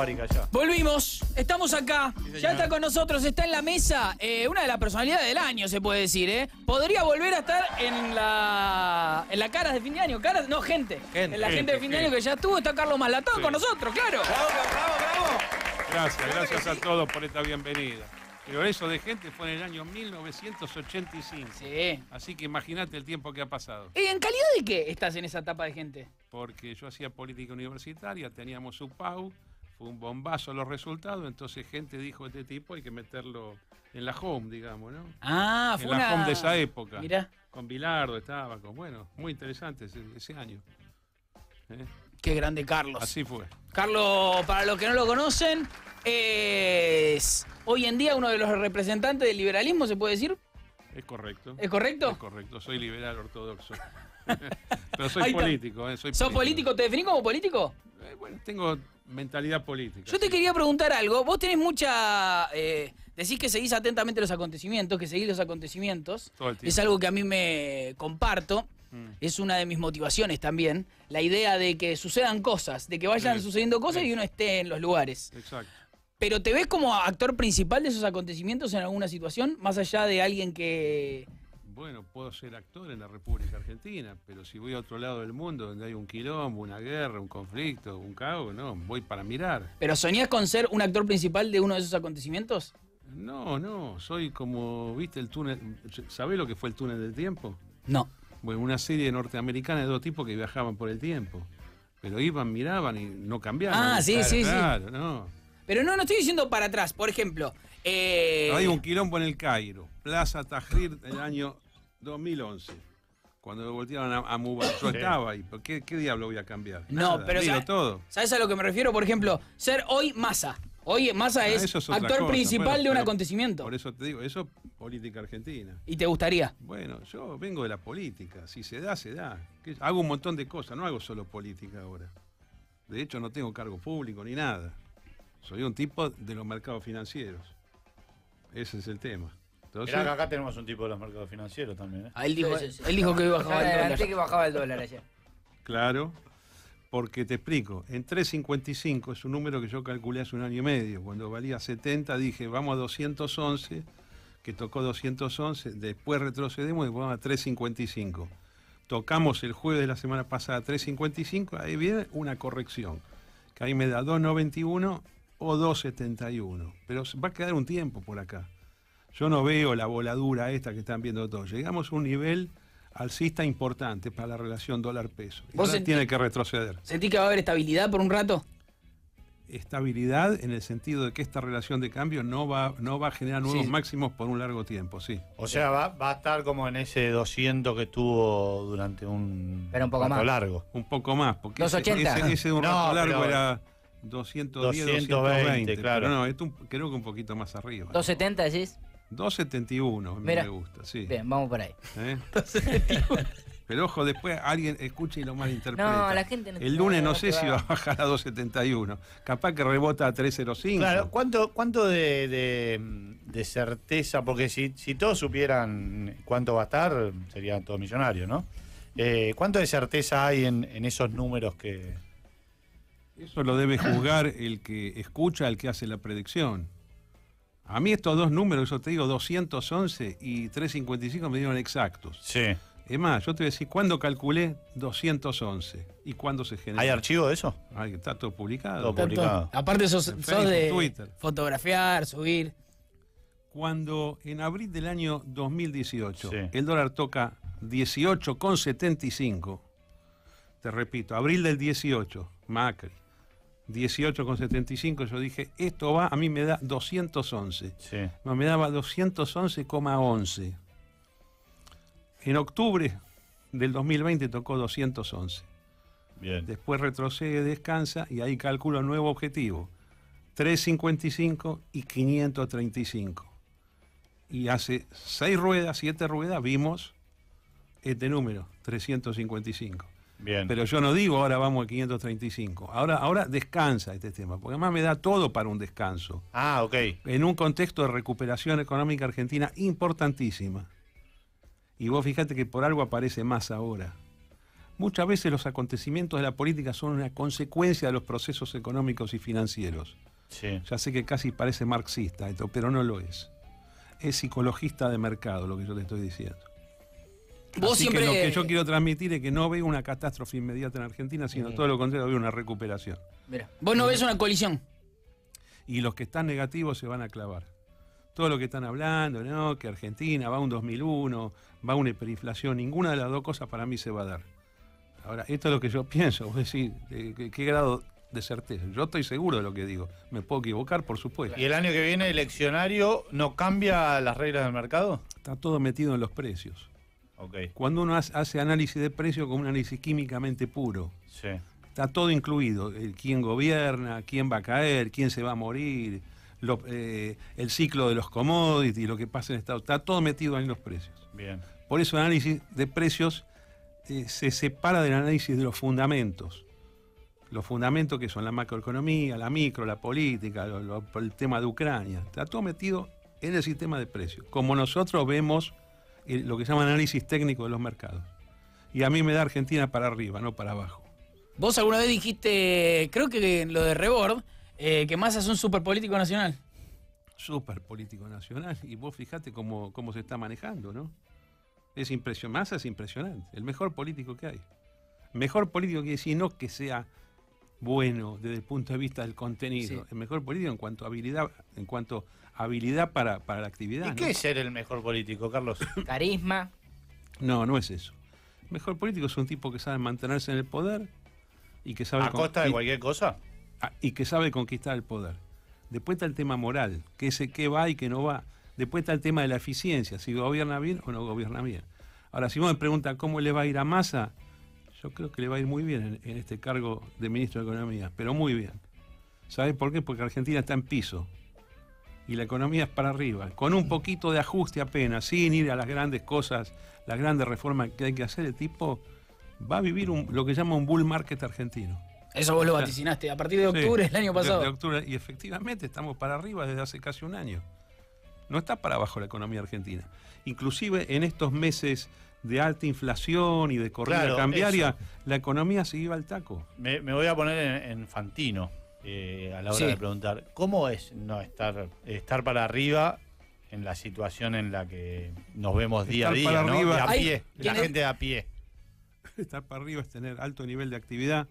fábrica ya. Volvimos, estamos acá. ya está con nosotros, está en la mesa eh, una de las personalidades del año, se puede decir, ¿eh? Podría volver a estar en la en la caras de fin de año. Caras, no, gente. Gente, en la gente, gente, de fin de año que ya estuvo, está Carlos Malatón Sí. con nosotros, claro. ¡Bravo, bravo, bravo! Gracias, gracias a todos por esta bienvenida. Pero eso de gente fue en el año 1985. Sí. Así que imagínate el tiempo que ha pasado. Eh, ¿En calidad de qué estás en esa etapa de gente? Porque yo hacía política universitaria, teníamos su PAU, fue un bombazo los resultados, entonces gente dijo, este tipo hay que meterlo en la home, digamos, ¿no? Ah, fue en la una... home de esa época. Mirá, Con Bilardo estaba, con, bueno, muy interesante ese, ese año. ¿Eh? qué grande Carlos. Así fue. Carlos, para los que no lo conocen, es hoy en día uno de los representantes del liberalismo, ¿se puede decir? Es correcto. ¿Es correcto? Es correcto, soy liberal ortodoxo. Pero soy político, ¿eh? Soy ¿Sos político? ¿Te definís como político? Eh, bueno, tengo mentalidad política. Yo te sí. quería preguntar algo. Vos tenés mucha. eh, decís que seguís atentamente los acontecimientos, que seguís los acontecimientos. Todo el tiempo. Es algo que a mí me comparto. Mm. Es una de mis motivaciones también. La idea de que sucedan cosas, de que vayan Sí, sucediendo cosas sí. y uno esté en los lugares. Exacto. Pero ¿te ves como actor principal de esos acontecimientos en alguna situación? Más allá de alguien que. Bueno, puedo ser actor en la República Argentina, pero si voy a otro lado del mundo donde hay un quilombo, una guerra, un conflicto, un caos, no, voy para mirar. ¿Pero soñás con ser un actor principal de uno de esos acontecimientos? No, no, soy como, ¿viste el túnel? ¿Sabés lo que fue el túnel del tiempo? No. Bueno, una serie norteamericana de dos tipos que viajaban por el tiempo. Pero iban, miraban y no cambiaban. Ah, sí, Claro, sí, sí. Claro, no. Pero no, no estoy diciendo para atrás. Por ejemplo, eh, Hay un quilombo en el Cairo, Plaza Tahrir del año 2011, cuando lo voltearon a, a Mubarak. Yo estaba ahí, ¿pero qué, qué diablo voy a cambiar? No, Nada, pero digo ¿sabes, todo. ¿sabes a lo que me refiero? Por ejemplo, ser hoy masa. Hoy masa Ah, es, actor cosa, principal bueno, de un pero acontecimiento. Por eso te digo, eso es política argentina. ¿Y te gustaría? Bueno, yo vengo de la política, si se da, se da. ¿Qué- Hago un montón de cosas, no hago solo política ahora. De hecho, no tengo cargo público ni nada. Soy un tipo de los mercados financieros. Ese es el tema. Entonces, Mirá que acá tenemos un tipo de los mercados financieros también, ¿eh? Ah, él, dijo, Sí, sí, sí. él dijo que iba a bajar el dólar. que bajaba el dólar ayer. Claro, porque te explico, en 3.55 es un número que yo calculé hace un año y medio. Cuando valía 70 dije, vamos a 211, que tocó 211, después retrocedemos y vamos a 3.55. Tocamos el jueves de la semana pasada 3.55, ahí viene una corrección, que ahí me da 2.91 o 2.71. Pero va a quedar un tiempo por acá. Yo no veo la voladura esta que están viendo todos. Llegamos a un nivel alcista importante para la relación dólar-peso. Y ¿Vos sentí- tiene que retroceder. ¿Sentís que va a haber estabilidad por un rato? Estabilidad en el sentido de que esta relación de cambio no va, no va a generar nuevos Sí. máximos por un largo tiempo, sí. O sea, va, va a estar como en ese 200 que tuvo durante un, Pero un poco rato más. largo. Un poco más, porque ese, 280. ese- ese de un No, rato largo pero- era 210, 220, 220, claro. Pero no, esto un- creo que un poquito más arriba. 270 decís. 271, a mí Mira. me gusta, sí. Bien, vamos por ahí. ¿Eh? Pero ojo, después alguien escucha y lo malinterpreta. No, la gente no- El lunes no sé si va. va a bajar a 271. Capaz que rebota a 305. Claro, ¿cuánto, cuánto de, de- de certeza? Porque si, si todos supieran cuánto va a estar, serían todos millonarios, ¿no? Eh, ¿Cuánto de certeza hay en, en esos números que...? Eso lo debe juzgar el que escucha, el que hace la predicción. A mí estos dos números, yo te digo 211 y 355 me dieron exactos. Sí. Es más, yo te voy a decir cuándo calculé 211 y cuándo se generó. ¿Hay archivo de eso? Ay, está todo publicado. Todo publicado. Aparte sos, de Twitter. fotografiar, subir. Cuando en abril del año 2018 Sí. el dólar toca 18,75, te repito, abril del 18, Macri, 18,75, yo dije, esto va, a mí me da 211. Sí. No, me daba 211,11. En octubre del 2020 tocó 211. Bien. Después retrocede, descansa y ahí calculo nuevo objetivo. 355 y 535. Y hace seis ruedas, siete ruedas, vimos este número, 355. Bien. Pero yo no digo ahora vamos a 535. Ahora, ahora descansa este tema, porque además me da todo para un descanso. ah, ok. En un contexto de recuperación económica argentina importantísima. Y vos fíjate que por algo aparece más ahora. Muchas veces los acontecimientos de la política son una consecuencia de los procesos económicos y financieros. Sí. Ya sé que casi parece marxista esto, pero no lo es. Es psicologista de mercado lo que yo te estoy diciendo. Vos Así siempre. que lo que yo quiero transmitir es que no veo una catástrofe inmediata en Argentina, sino Mm. todo lo contrario, veo una recuperación. Mira. Vos no ves una colisión. Y los que están negativos se van a clavar. Todo lo que están hablando, ¿no? que Argentina va a un 2001, va a una hiperinflación, ninguna de las dos cosas para mí se va a dar. Ahora, esto es lo que yo pienso, vos decís, ¿de ¿qué, qué grado de certeza? Yo estoy seguro de lo que digo. Me puedo equivocar, por supuesto. ¿Y el año que viene eleccionario no cambia las reglas del mercado? Está todo metido en los precios. Cuando uno hace- análisis de precios con un análisis químicamente puro, sí. está todo incluido. El quién gobierna, quién va a caer, quién se va a morir, lo- eh, el ciclo de los commodities, lo que pasa en el Estado. Está todo metido ahí en los precios. Bien. Por eso el análisis de precios eh, se separa del análisis de los fundamentos. Los fundamentos que son la macroeconomía, la micro, la política, lo- lo- el tema de Ucrania. Está todo metido en el sistema de precios. Como nosotros vemos eh, lo que se llama análisis técnico de los mercados. Y a mí me da Argentina para arriba, no para abajo. Vos alguna vez dijiste, creo que lo de Rebord, eh, que Massa es un superpolítico nacional. Súper político nacional. Y vos fijate cómo, cómo se está manejando, ¿no? Es impresionante. Massa es impresionante. El mejor político que hay. Mejor político que decir no que sea bueno desde el punto de vista del contenido. Sí. El mejor político en cuanto a habilidad, en cuanto a habilidad para, para la actividad. ¿Y ¿no? qué es ser el mejor político, Carlos? Carisma. No, no es eso. El mejor político es un tipo que sabe mantenerse en el poder y que sabe ¿A costa de cualquier cosa? Ah, y que sabe conquistar el poder. Después está el tema moral, que es qué va y qué no va. Después está el tema de la eficiencia, si gobierna bien o no gobierna bien. Ahora, si vos me preguntas cómo le va a ir a Massa, yo creo que le va a ir muy bien en, en este cargo de ministro de Economía, pero muy bien. ¿Sabes por qué? Porque Argentina está en piso y la economía es para arriba, con un poquito de ajuste apenas, sin ir a las grandes cosas, las grandes reformas que hay que hacer, el tipo va a vivir un- lo que llama un bull market argentino. Eso vos lo vaticinaste a partir de octubre del año de- pasado. de octubre, y efectivamente estamos para arriba desde hace casi un año. No está para abajo la economía argentina. Inclusive en estos meses de alta inflación y de corrida Claro, cambiaria, eso. la economía se iba al taco. Me, me voy a poner en, en Fantino eh, a la hora Sí. de preguntar. ¿Cómo es no estar, estar para arriba en la situación en la que nos vemos día a día? para ¿no? arriba. De a pie, la gente de a pie. Estar para arriba es tener alto nivel de actividad,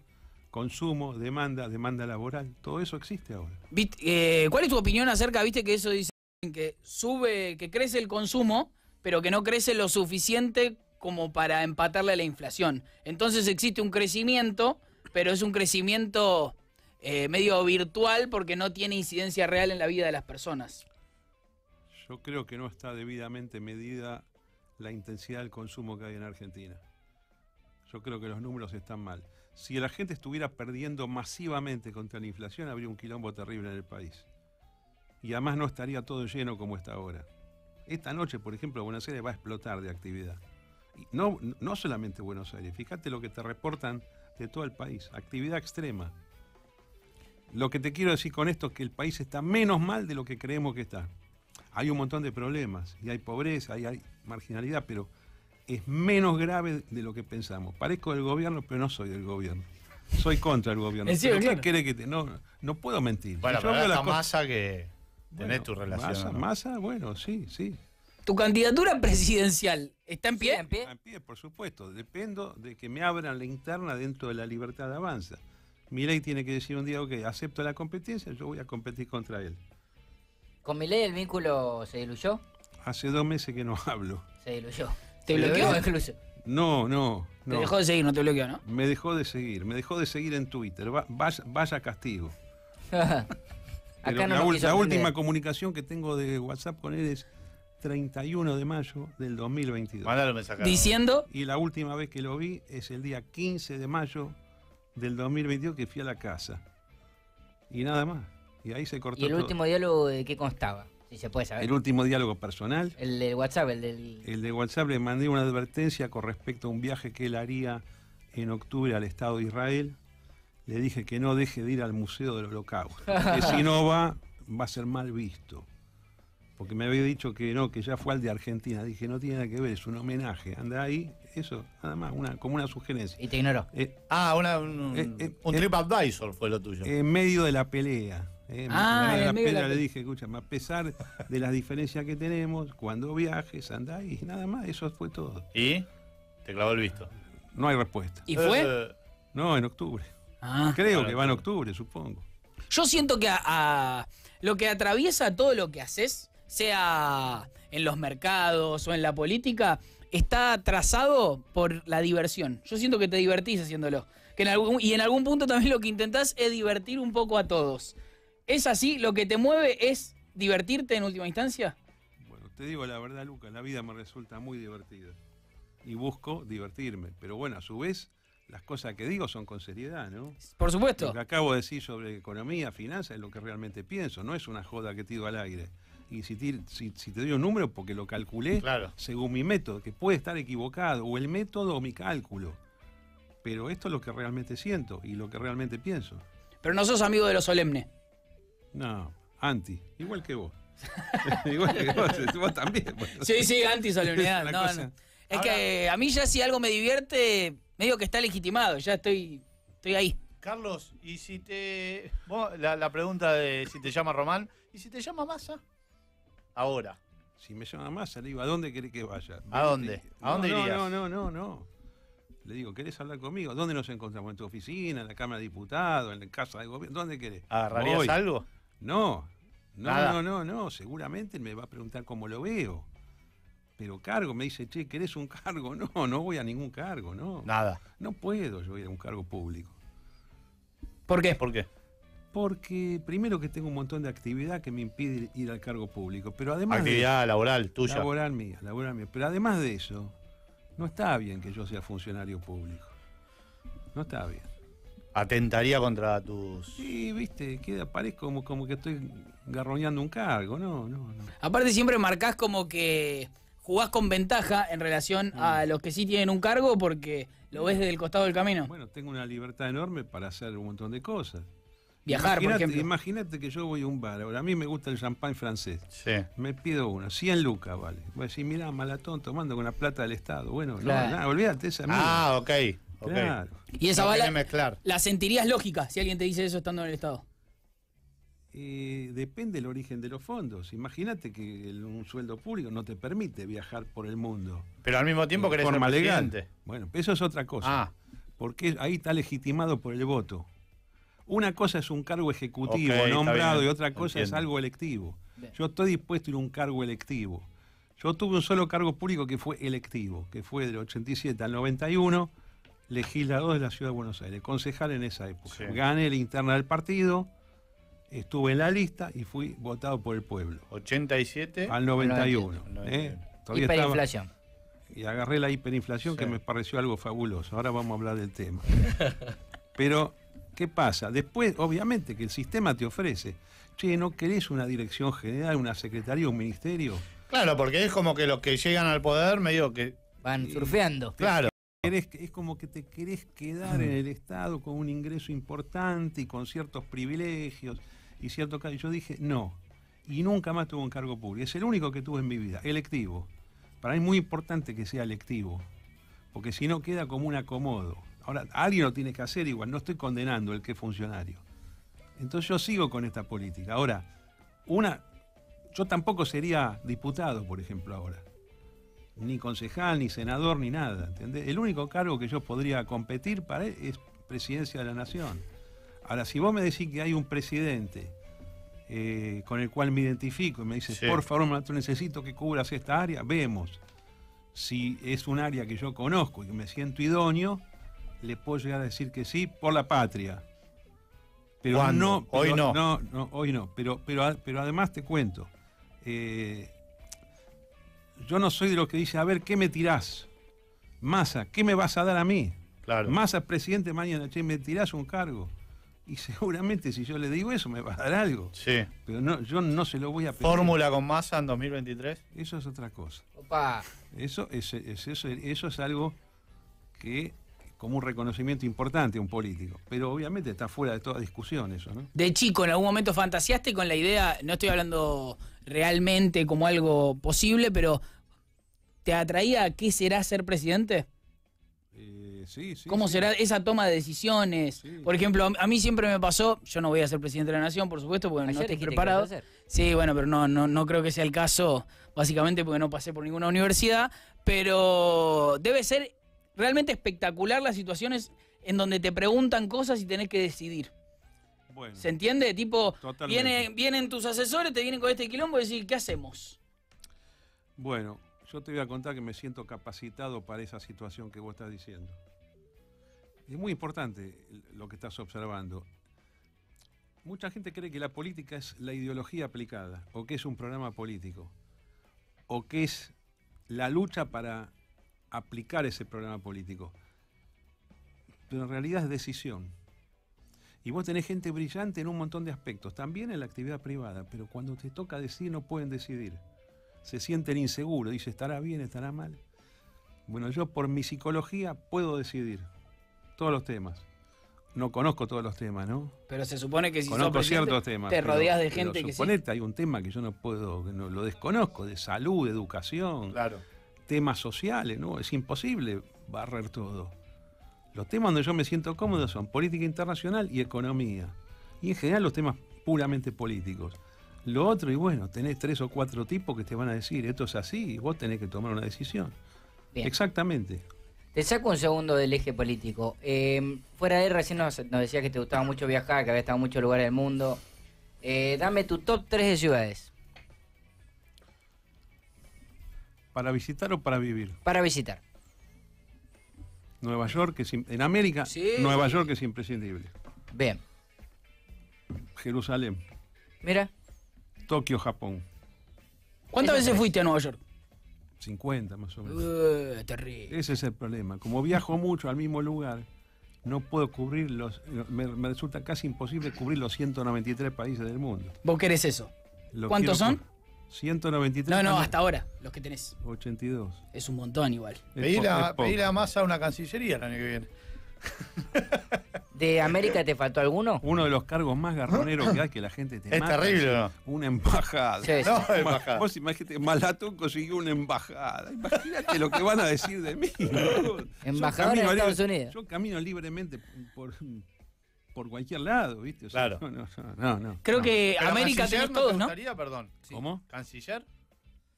consumo, demanda, demanda laboral. Todo eso existe ahora. Vit- eh, ¿Cuál es tu opinión acerca, viste, que eso dice que sube, que crece el consumo, pero que no crece lo suficiente como para empatarle a la inflación? Entonces existe un crecimiento, pero es un crecimiento eh, medio virtual porque no tiene incidencia real en la vida de las personas. Yo creo que no está debidamente medida la intensidad del consumo que hay en Argentina. Yo creo que los números están mal. Si la gente estuviera perdiendo masivamente contra la inflación, habría un quilombo terrible en el país. Y además no estaría todo lleno como está ahora. Esta noche, por ejemplo, Buenos Aires va a explotar de actividad. Y no, no solamente Buenos Aires, fíjate lo que te reportan de todo el país. Actividad extrema. Lo que te quiero decir con esto es que el país está menos mal de lo que creemos que está. Hay un montón de problemas, y hay pobreza, y hay marginalidad, pero es menos grave de lo que pensamos. Parezco del gobierno, pero no soy del gobierno. Soy contra el gobierno. En serio, Pero ¿qué claro. querés que te.? No, no puedo mentir. Bueno, Si pero cosas- masa que tenés Bueno, tu relación. Massa, ¿no? Massa, bueno, sí, sí. ¿Tu candidatura presidencial está en pie? ¿En pie? En pie, por supuesto. Dependo de que me abran la interna dentro de la libertad de avanza. Mi ley tiene que decir un día, ok, acepto la competencia, yo voy a competir contra él. ¿Con mi ley el vínculo se diluyó? Hace dos meses que no hablo. Se diluyó. ¿Te Lo bloqueó? incluso. No, no, Te no. dejó de seguir, no te bloqueó, ¿no? Me dejó de seguir, me dejó de seguir en Twitter. Va- vaya, vaya castigo. Acá no la, la última comunicación que tengo de WhatsApp con él es 31 de mayo del 2022. Mándale un mensaje. Diciendo, Y la última vez que lo vi es el día 15 de mayo del 2022 que fui a la casa. Y nada más. Y ahí se cortó ¿Y el todo. último diálogo de qué constaba? Si se puede saber. El último diálogo personal. El de WhatsApp, el del... El de WhatsApp le mandé una advertencia con respecto a un viaje que él haría en octubre al Estado de Israel. Le dije que no deje de ir al Museo del Holocausto. Que si no va, va a ser mal visto. porque me había dicho que no, que ya fue al de Argentina. Dije, no tiene nada que ver, es un homenaje. Anda ahí, eso, nada más, una, como una sugerencia. Y te ignoró. Eh, Ah, una- un, Eh, eh, un eh. TripAdvisor fue lo tuyo. en medio de la pelea. eh, Ah, en en medio de la pelea le dije, escúchame, a pesar de las diferencias que tenemos, cuando viajes, anda ahí, nada más, eso fue todo. ¿Y? Te clavó el visto. No hay respuesta. ¿Y fue? No, en octubre. Ah. Creo que va en octubre, supongo. Yo siento que a, a- lo que atraviesa todo lo que haces, sea en los mercados o en la política, está trazado por la diversión. Yo siento que te divertís haciéndolo. Que en algún, y en algún punto también lo que intentás es divertir un poco a todos. ¿Es así? ¿Lo que te mueve es divertirte en última instancia? Bueno, te digo la verdad, Lucas, la vida me resulta muy divertida. Y busco divertirme. Pero bueno, a su vez, las cosas que digo son con seriedad, ¿no? Por supuesto. Lo que acabo de decir sobre economía, finanzas, es lo que realmente pienso, no es una joda que tiro al aire. Y si, ti- si, si te doy un número, porque lo calculé Claro. según mi método, que puede estar equivocado, o el método o mi cálculo. Pero esto es lo que realmente siento y lo que realmente pienso. Pero no sos amigo de lo solemne. No, anti, igual que vos. igual que vos, vos también. bueno. Sí, sí, anti-solemnidad. La No, cosa- no. Es que a mí ya si algo me divierte, medio que está legitimado. Ya estoy, estoy ahí. Carlos, y si te. vos, la, la pregunta de si te llama Román, ¿y si te llama Massa? Ahora. Si me llama más, le digo, ¿a dónde querés que vaya? ¿A dónde? ¿A dónde no, irías? No, no, no, no. Le digo, ¿querés hablar conmigo? ¿Dónde nos encontramos? ¿En tu oficina? ¿En la Cámara de Diputados? ¿En la Casa de Gobierno? ¿Dónde querés? ¿Agarrarías Voy. algo? No, no, Nada. no, no, no. Seguramente me va a preguntar cómo lo veo. Pero cargo, me dice, che, ¿querés un cargo? No, no voy a ningún cargo, no. Nada. No puedo yo ir a un cargo público. ¿Por qué? ¿Por qué? Porque primero que tengo un montón de actividad que me impide ir al cargo público. Pero además de Actividad laboral tuya. Laboral mía, laboral mía. Pero además de eso, no está bien que yo sea funcionario público. No está bien. Atentaría contra tus. Sí, viste, queda, parezco como, como que estoy garroñando un cargo. No, no, no. Aparte siempre marcás como que jugás con ventaja en relación a los que sí tienen un cargo porque lo ves desde el costado del camino. Bueno, tengo una libertad enorme para hacer un montón de cosas. Viajar, por Imaginate- ejemplo. Imagínate que yo voy a un bar. Ahora, a mí me gusta el champán francés. Sí. Me pido uno, 100 lucas, vale. Voy a decir, mirá, malatón tomando con la plata del Estado. Bueno, Claro. no, nada, olvídate, esa mía. Ah, ok. ok. claro. Y esa No bala mezclar. la sentirías lógica si alguien te dice eso estando en el Estado. Eh, depende del origen de los fondos. Imagínate que el- un sueldo público no te permite viajar por el mundo. Pero al mismo tiempo de querés ser forma legal. presidente. Bueno, eso es otra cosa. Ah, Porque ahí está legitimado por el voto. Una cosa es un cargo ejecutivo nombrado y otra cosa es algo electivo. Bien. Yo estoy dispuesto a ir a un cargo electivo. Yo tuve un solo cargo público que fue electivo, que fue del 87 al 91, legislador de la Ciudad de Buenos Aires, concejal en esa época. Sí. Gané la interna del partido, estuve en la lista y fui votado por el pueblo. 87. Al 91. Al 91. ¿eh? Estaba- Hiperinflación. y agarré la hiperinflación que me pareció algo fabuloso. Ahora vamos a hablar del tema. Pero, ¿qué pasa? Después, obviamente, que el sistema te ofrece, che, ¿no querés una dirección general, una secretaría, un ministerio? Claro, porque es como que los que llegan al poder, medio que. Van surfeando. Claro. Querés- es como que te querés quedar en el Estado con un ingreso importante y con ciertos privilegios y cierto Yo dije, no. Y nunca más tuve un cargo público. Es el único que tuve en mi vida, electivo. Para mí es muy importante que sea electivo, porque si no queda como un acomodo. Ahora, alguien lo tiene que hacer igual, no estoy condenando el que es funcionario. Entonces yo sigo con esta política. Ahora, una, yo tampoco sería diputado, por ejemplo, ahora ni concejal, ni senador, ni nada. ¿entendés? El único cargo que yo podría competir para él es presidencia de la nación. Ahora, si vos me decís que hay un presidente eh, con el cual me identifico y me dices, Sí. por favor, Mato, necesito que cubras esta área, vemos. Si es un área que yo conozco y que me siento idóneo, le puedo llegar a decir que sí por la patria. Pero ¿Cuándo? no, Hoy pero- no. No, no, hoy no. Pero, pero, pero además te cuento. eh, yo no soy de los que dice, a ver, ¿qué me tirás? Masa, ¿qué me vas a dar a mí? Claro. Masa, presidente, mañana, che, me tirás un cargo. Y seguramente si yo le digo eso, me va a dar algo. Sí. Pero no, yo no se lo voy a pedir. Fórmula con masa en 2023. Eso es otra cosa. Opa. Eso es, es- eso, eso es algo que como un reconocimiento importante a un político. Pero obviamente está fuera de toda discusión eso, ¿no? De chico, ¿en algún momento fantaseaste con la idea, no estoy hablando realmente como algo posible, pero ¿te atraía qué será ser presidente? Eh, sí, sí. ¿Cómo sí. será esa toma de decisiones? Sí. Por ejemplo, a- a mí siempre me pasó, yo no voy a ser presidente de la nación, por supuesto, porque no Ayer estoy dijiste que preparado. a. Sí, bueno, pero no, no, no creo que sea el caso, básicamente porque no pasé por ninguna universidad, pero debe ser realmente espectacular las situaciones en donde te preguntan cosas y tenés que decidir. Bueno, ¿Se entiende? Tipo, Totalmente. viene, vienen tus asesores, te vienen con este quilombo y decir, ¿qué hacemos? bueno, yo te voy a contar que me siento capacitado para esa situación que vos estás diciendo. Es muy importante lo que estás observando. Mucha gente cree que la política es la ideología aplicada, o que es un programa político, o que es la lucha para aplicar ese programa político. Pero en realidad es decisión. Y vos tenés gente brillante en un montón de aspectos, también en la actividad privada, pero cuando te toca decidir no pueden decidir. Se sienten inseguros, dice, ¿estará bien, estará mal? Bueno, yo por mi psicología puedo decidir todos los temas. No conozco todos los temas, ¿no? Pero se supone que si Conozco ciertos temas. te pero- rodeas de pero gente que sí. suponete, hay un tema que yo no puedo, que no, lo desconozco, de salud, de educación, Claro. Temas sociales, ¿no? Es imposible barrer todo. Los temas donde yo me siento cómodo son política internacional y economía. Y en general los temas puramente políticos. Lo otro, y bueno, tenés tres o cuatro tipos que te van a decir, esto es así, y vos tenés que tomar una decisión. Bien. Exactamente. Te saco un segundo del eje político. Eh, fuera de él, recién nos, nos decías que te gustaba mucho viajar, que había estado en muchos lugares del mundo. Eh, dame tu top 3 de ciudades ¿Para visitar o para vivir? para visitar. Nueva York, es en América, Sí. Nueva York es imprescindible. Bien. Jerusalén, Mira, Tokio, Japón. ¿Cuántas veces es. fuiste a Nueva York? 50 más o menos. Uh, terrible. Ese es el problema. Como viajo mucho al mismo lugar, no puedo cubrir los. Me, me resulta casi imposible cubrir los 193 países del mundo. ¿Vos querés eso? Lo ¿Cuántos son? Cu- 193. No, no, hasta ahora, los que tenés. 82. Es un montón igual. Es Pedirle po- a, una cancillería el año que viene. ¿de América te faltó alguno? Uno de los cargos más garroneros que hay que la gente te Es mata terrible, ¿no? Una embajada. Sí, sí. No, embajada. Vos imagínate, Malatón consiguió una embajada. Imagínate lo que van a decir de mí. Yo Embajador en Estados Unidos. Yo camino libremente por, por cualquier lado, ¿viste? O sea, Claro. No, no, no. no, Creo no. que Pero América no todos, ¿no? gustaría, perdón. ¿Cómo? ¿Canciller?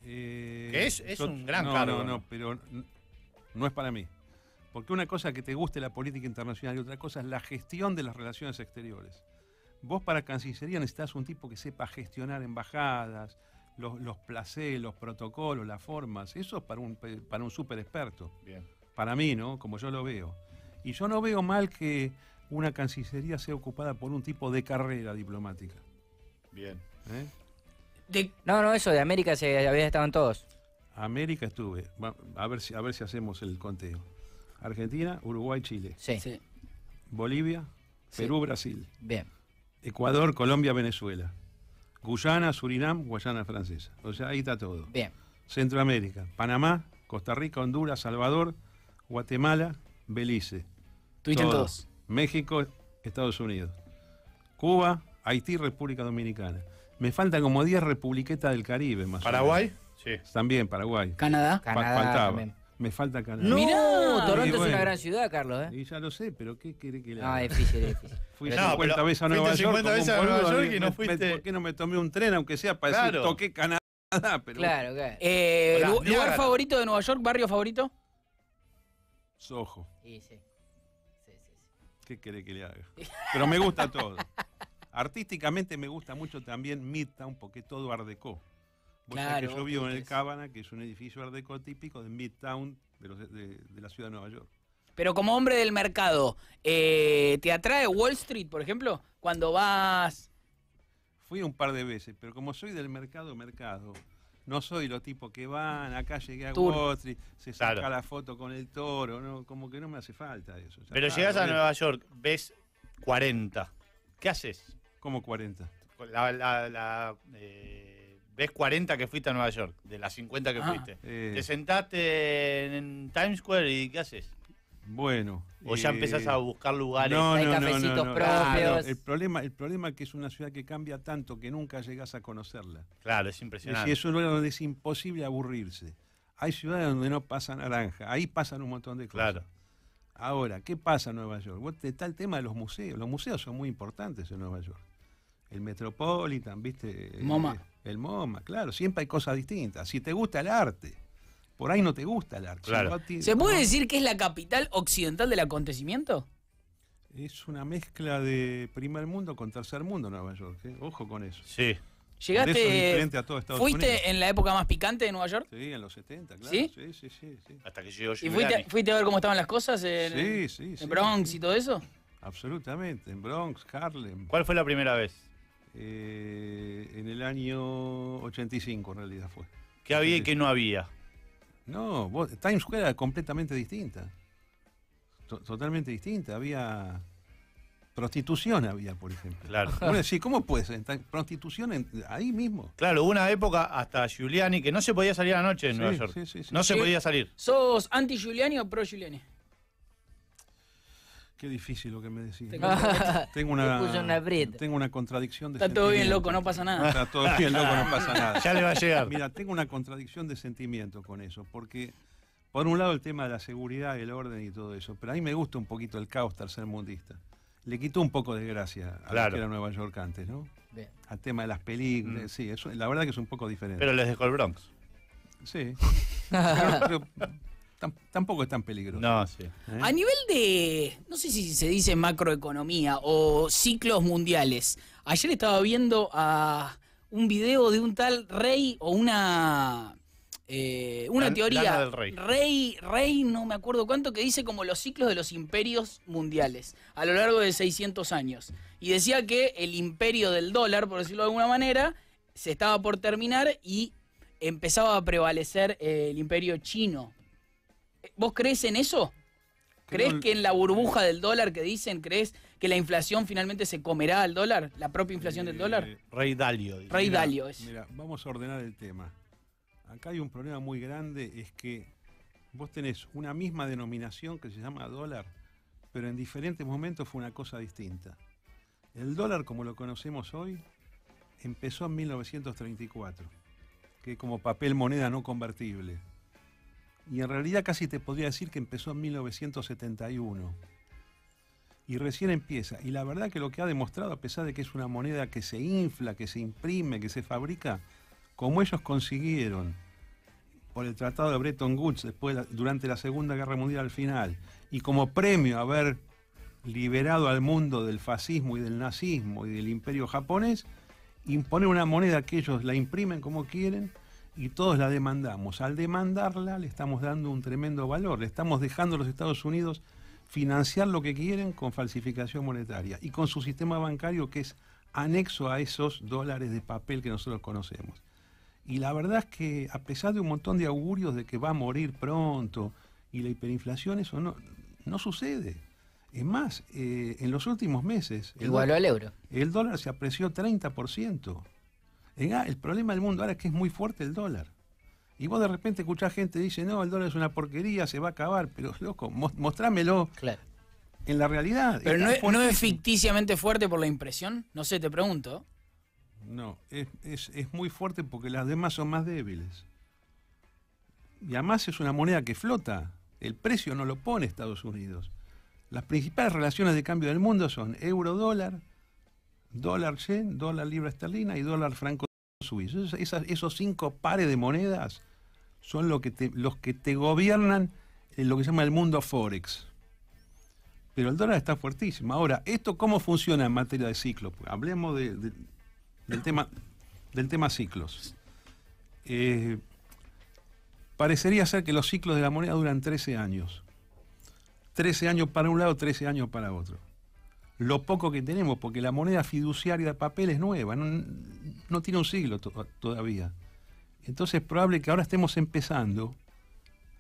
Eh, Que es- es yo- un gran no, cargo, No, no, ¿no? pero no es para mí. Porque una cosa es que te guste la política internacional y otra cosa es la gestión de las relaciones exteriores. Vos para Cancillería necesitas un tipo que sepa gestionar embajadas, los, los placés, los protocolos, las formas. Eso es para un, para un super experto. Bien. Para mí, ¿no? Como yo lo veo. Y yo no veo mal que una Cancillería sea ocupada por un tipo de carrera diplomática. Bien. ¿eh? De- No, no, eso, de América se había estado en todos. América estuve. A, ver si, a ver si hacemos el conteo. Argentina, Uruguay, Chile. Sí, sí. Bolivia, Sí. Perú, Brasil. bien. Ecuador, Colombia, Venezuela. Guyana, Surinam, Guayana Francesa. O sea, ahí está todo. Bien. Centroamérica, Panamá, Costa Rica, Honduras, Salvador, Guatemala, Belice. Tuviste en Todo. todos. México, Estados Unidos. Cuba, Haití, República Dominicana. Me faltan como 10 republiquetas del Caribe, más o ¿Paraguay? menos. Sí. También, Paraguay. Canadá. Fa- Canadá faltaba. también. Me falta Canadá. No, Mirá. Toronto es una gran ciudad, Carlos, ¿eh? Y ya lo sé, pero ¿qué quiere que le Ah, haga? es difícil, es difícil. Fui No, 50 pero veces a Nueva York. 50 como veces a Nueva York y no me- fuiste- ¿Por qué no me tomé un tren, aunque sea para Claro. decir toqué Canadá? Pero Claro, claro. Eh, Hola, ¿Lugar favorito de Nueva York? ¿Barrio favorito? Sí, sí, sí. ¿Qué quiere que le haga? Pero me gusta todo. Artísticamente me gusta mucho también Midtown, porque es todo Art Deco. Claro, que yo vivo en el. Cabana, que es un edificio Art Deco típico de Midtown de, los- de- de la ciudad de Nueva York. Pero como hombre del mercado, eh, ¿te atrae Wall Street, por ejemplo? Cuando vas... Fui un par de veces, pero como soy del mercado, mercado, no soy los tipos que van, acá llegué a Tour. Wall Street, se saca Claro. la foto con el toro, ¿no? como que no me hace falta eso. ya Pero llegas a. Nueva York, ves 40. ¿Qué haces? Como 40. La- la- la, eh, ves 40 que fuiste a Nueva York, de las 50 que Ah. fuiste. Eh, Te sentaste en Times Square y ¿qué haces? Bueno. O ya eh, empezás a buscar lugares. No, Hay no, no, no, cafecitos no. propios. El problema, el problema es que es una ciudad que cambia tanto que nunca llegas a conocerla. Claro, es Es impresionante. decir, es un lugar donde es imposible aburrirse. Hay ciudades donde no pasa naranja, ahí pasan un montón de cosas. Claro. Ahora, ¿qué pasa en Nueva York? Vos- Está el tema de los museos. Los museos son muy importantes en Nueva York. El Metropolitan, ¿viste? MoMA. Eh, El MoMA, claro. Siempre hay cosas distintas. Si te gusta el arte, por ahí no te gusta el arte. Claro. ¿Se puede decir que es la capital occidental del acontecimiento? Es una mezcla de primer mundo con tercer mundo Nueva York. ¿eh? Ojo con eso. Sí. Por eso es ¿Llegaste, diferente a todo Estados fuiste Unidos. en la época más picante de Nueva York? Sí, en los 70, claro. ¿Sí? Sí, sí, sí. sí. Hasta que llegó ¿Y fuiste, fuiste a ver cómo estaban las cosas en, Sí, sí, en sí, Bronx sí. y todo eso? Absolutamente. En Bronx, Harlem. ¿Cuál fue la primera vez? Eh, en el año 85 en realidad fue. ¿Qué había y qué no había? No, vos- Times Square era completamente distinta. To- totalmente distinta. Había prostitución, había, por ejemplo. Claro. Bueno, decís, ¿cómo puede ser? Prostitución en- ahí mismo. Claro, hubo una época hasta Giuliani que no se podía salir a la noche en Sí, Nueva York. sí, sí, sí. No se podía salir. ¿Sos anti-Giuliani o pro-Giuliani? Qué difícil lo que me decís. Tengo- Tengo Te una, tengo una contradicción de Está todo bien, loco, no pasa nada. Está todo bien, loco, no pasa nada. Ya le va a llegar. Mira, tengo una contradicción de sentimiento con eso, porque por un lado el tema de la seguridad, el orden y todo eso, pero a mí me gusta un poquito el caos tercermundista. Le quitó un poco de gracia a lo Claro. que era Nueva York antes, ¿no? Bien. Al tema de las películas, Mm. sí, eso, la verdad que es un poco diferente. Pero les dejó el Bronx. sí. pero, pero tam- tampoco es tan peligroso. No, sí. ¿eh? A nivel de, no sé si se dice macroeconomía o ciclos mundiales, ayer estaba viendo a un video de un tal rey o una eh, una Lan- teoría del Rey. rey rey no me acuerdo cuánto que dice como los ciclos de los imperios mundiales a lo largo de 600 años y decía que el imperio del dólar por decirlo de alguna manera se estaba por terminar y empezaba a prevalecer eh, el imperio chino ¿Vos crees en eso? ¿Crees que en la burbuja del dólar que dicen, crees que la inflación finalmente se comerá al dólar? ¿La propia inflación del dólar? Eh, Rey Dalio. dice. Rey Mirá, Dalio es. Mira, vamos a ordenar el tema. Acá hay un problema muy grande, es que vos tenés una misma denominación que se llama dólar, pero en diferentes momentos fue una cosa distinta. El dólar, como lo conocemos hoy, empezó en 1934, que como papel moneda no convertible. Y en realidad casi te podría decir que empezó en 1971 y recién empieza. Y la verdad que lo que ha demostrado, a pesar de que es una moneda que se infla, que se imprime, que se fabrica, como ellos consiguieron por el Tratado de Bretton Woods después, durante la Segunda Guerra Mundial al final, y como premio a haber liberado al mundo del fascismo y del nazismo y del imperio japonés, imponer una moneda que ellos la imprimen como quieren y todos la demandamos. Al demandarla le estamos dando un tremendo valor, le estamos dejando a los Estados Unidos financiar lo que quieren con falsificación monetaria y con su sistema bancario que es anexo a esos dólares de papel que nosotros conocemos. Y la verdad es que a pesar de un montón de augurios de que va a morir pronto y la hiperinflación, eso no, no sucede. Es más, eh, en los últimos meses Igualó al euro. el dólar se apreció 30%. Oiga, El problema del mundo ahora es que es muy fuerte el dólar. Y vos de repente escuchás gente que dice, no, el dólar es una porquería, se va a acabar. Pero, loco, mos- mostrámelo Claro. en la realidad. Pero no es, no es fuertísimo. ficticiamente fuerte por la impresión. No sé, te pregunto. No, es, es- es muy fuerte porque las demás son más débiles. Y además es una moneda que flota. El precio no lo pone Estados Unidos. Las principales relaciones de cambio del mundo son euro-dólar, dólar-yen, dólar libra esterlina y dólar franco suizo. Esas- esas- esos cinco pares de monedas son lo que te- los que te gobiernan en lo que se llama el mundo forex. Pero el dólar está fuertísimo. Ahora, ¿esto cómo funciona en materia de ciclo? Pues hablemos de- de- del, tema, del tema ciclos. Eh, parecería ser que los ciclos de la moneda duran 13 años. 13 años para un lado, 13 años para otro. Lo poco que tenemos, porque la moneda fiduciaria de papel es nueva, no, tiene un siglo to- todavía. Entonces es probable que ahora estemos empezando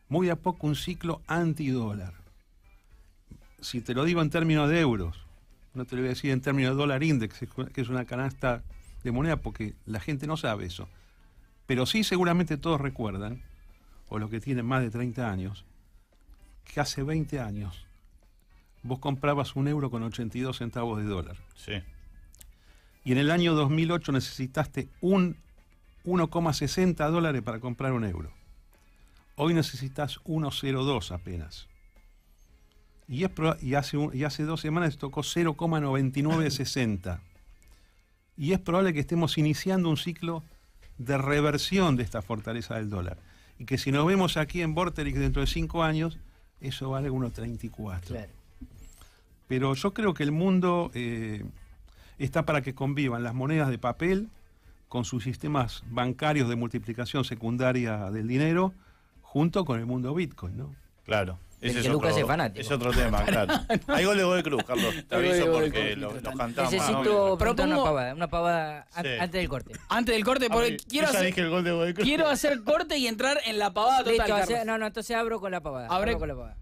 muy a poco un ciclo antidólar. Si te lo digo en términos de euros, no te lo voy a decir en términos de dólar index, que es una canasta de moneda, porque la gente no sabe eso. Pero sí seguramente todos recuerdan, o los que tienen más de 30 años, que hace 20 años vos comprabas un euro con 82 centavos de dólar. Sí. Y en el año 2008 necesitaste un 1,60 dólares para comprar un euro. Hoy necesitas 1,02 apenas. Y, es y, hace un- y hace dos semanas tocó 0,9960. Y es probable que estemos iniciando un ciclo de reversión de esta fortaleza del dólar. Y que si nos vemos aquí en Vorterix dentro de cinco años, eso vale 1,34. Claro. Pero yo creo que el mundo eh, está para que convivan las monedas de papel con sus sistemas bancarios de multiplicación secundaria del dinero, junto con el mundo Bitcoin, ¿no? Claro. Del que Lucas es fanático. Es otro tema, claro. Hay gol de Godoy Cruz, Carlos. Te aviso porque Cruz, lo, cantamos. Necesito preguntar una Propongo- pavada, una pavada Sí. antes del corte. Antes del corte, porque Ah, quiero hacer, dije el gol de Cruz. quiero hacer corte y entrar en la pavada total, Listo, hace- no, no, entonces abro con la pavada. Abre- abro con la pavada.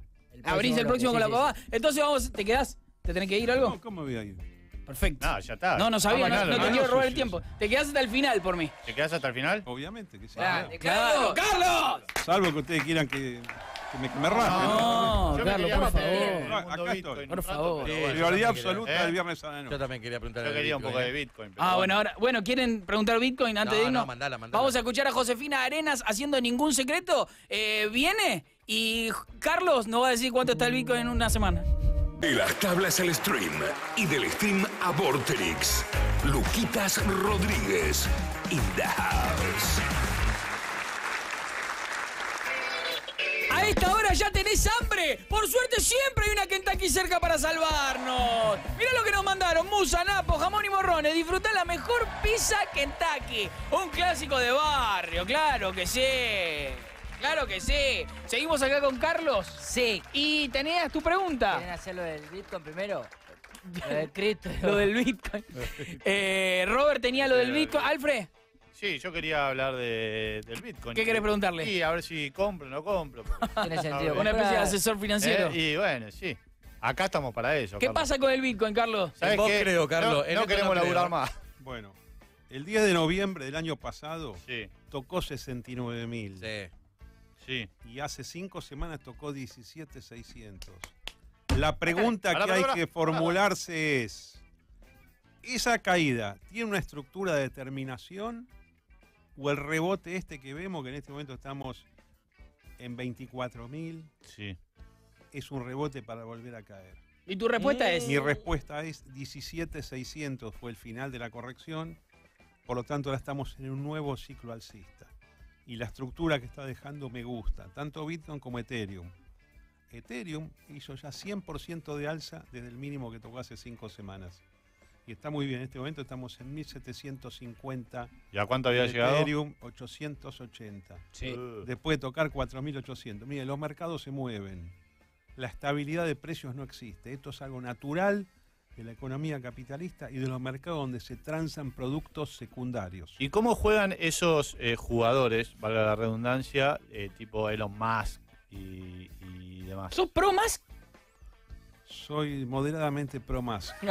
El Abrís el bloque, próximo sí, con la sí, pavada. sí. Entonces vamos, ¿te quedás? ¿Te tenés que ir algo? No, ¿Cómo voy a ir? Perfecto. No, ya está. No, no sabía, Vamos a no, te quiero robar el tiempo. Te quedás hasta el final por mí. ¿Te quedas hasta el final? Obviamente que sí. Claro, ¡Claro! ¡Carlos! Salvo que ustedes quieran que, que me, que me raspen, ¿no? No, Carlos, por favor. el mundo Acá estoy. Por favor. Prioridad también quería- absoluta ¿Eh? del viernes a la Yo también quería preguntar. Yo quería un poco de ¿eh? Bitcoin. pero Ah, bueno, ahora, bueno, ¿quieren preguntar Bitcoin antes No, de irnos? no, mandala, mandala. Vamos a escuchar a Josefina Arenas haciendo ningún secreto. Eh, viene y Carlos nos va a decir cuánto está el Bitcoin en una semana. De las tablas al stream y del stream a Vorterix. Luquitas Rodríguez in the house. A esta hora ya tenés hambre. Por suerte siempre hay una Kentucky cerca para salvarnos. Mira lo que nos mandaron. Musa, napo, jamón y morrones. Disfrutá la mejor pizza Kentucky. Un clásico de barrio, claro que sí. Claro que sí. Seguimos acá con Carlos. Sí. Y tenías tu pregunta. ¿Quieren hacer lo del Bitcoin primero? Lo del Cristo. Lo del Bitcoin. Eh, Robert tenía lo del Bitcoin. Alfred, Sí, yo quería hablar de, del Bitcoin. ¿Qué querés preguntarle? Sí, a ver si compro o no compro. Tiene sentido. una especie de comprar. asesor financiero. Eh, y bueno, sí. Acá estamos para eso. ¿Qué Carlos. pasa con el Bitcoin, Carlos? ¿Sabés En vos qué? creo, Carlos, No, esto queremos no creo. laburar más. Bueno, el 10 de noviembre del año pasado Sí, tocó 69 mil. Sí. Sí. Y hace cinco semanas tocó 17,600. La pregunta que hay que formularse es, ¿esa caída tiene una estructura de determinación o el rebote este que vemos, que en este momento estamos en 24.000, Sí. es un rebote para volver a caer? Y tu respuesta es... Mi respuesta es 17,600 fue el final de la corrección, por lo tanto ahora estamos en un nuevo ciclo alcista. Y la estructura que está dejando me gusta, tanto Bitcoin como Ethereum. Ethereum hizo ya 100% de alza desde el mínimo que tocó hace cinco semanas. Y está muy bien, en este momento estamos en 1750. ¿Y a cuánto había llegado? Ethereum 880 Sí. Uh, después de tocar 4.800. Mire, los mercados se mueven. La estabilidad de precios no existe. Esto es algo natural de la economía capitalista y de los mercados donde se transan productos secundarios. ¿Y cómo juegan esos eh, jugadores, valga la redundancia, eh, tipo Elon Musk y, y demás? ¿Sos pro más? Soy moderadamente pro más.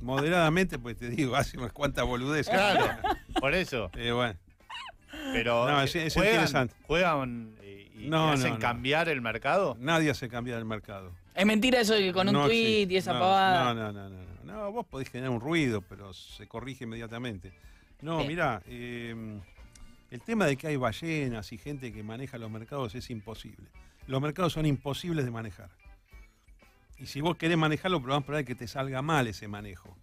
moderadamente, pues te digo, hace unas cuantas boludeces. Claro, por eso. Eh, bueno. Pero No, es- es juegan, interesante. juegan y No, hacen no, no. cambiar el mercado. Nadie hace cambiar el mercado. Es mentira eso de que con un No tweet existe. y esa no, pavada. No, no, no, no, no. No, vos podés generar un ruido, pero se corrige inmediatamente. No, Bien. mirá, eh, el tema de que hay ballenas y gente que maneja los mercados es imposible. Los mercados son imposibles de manejar. Y si vos querés manejarlo, pero vamos a esperar que te salga mal ese manejo.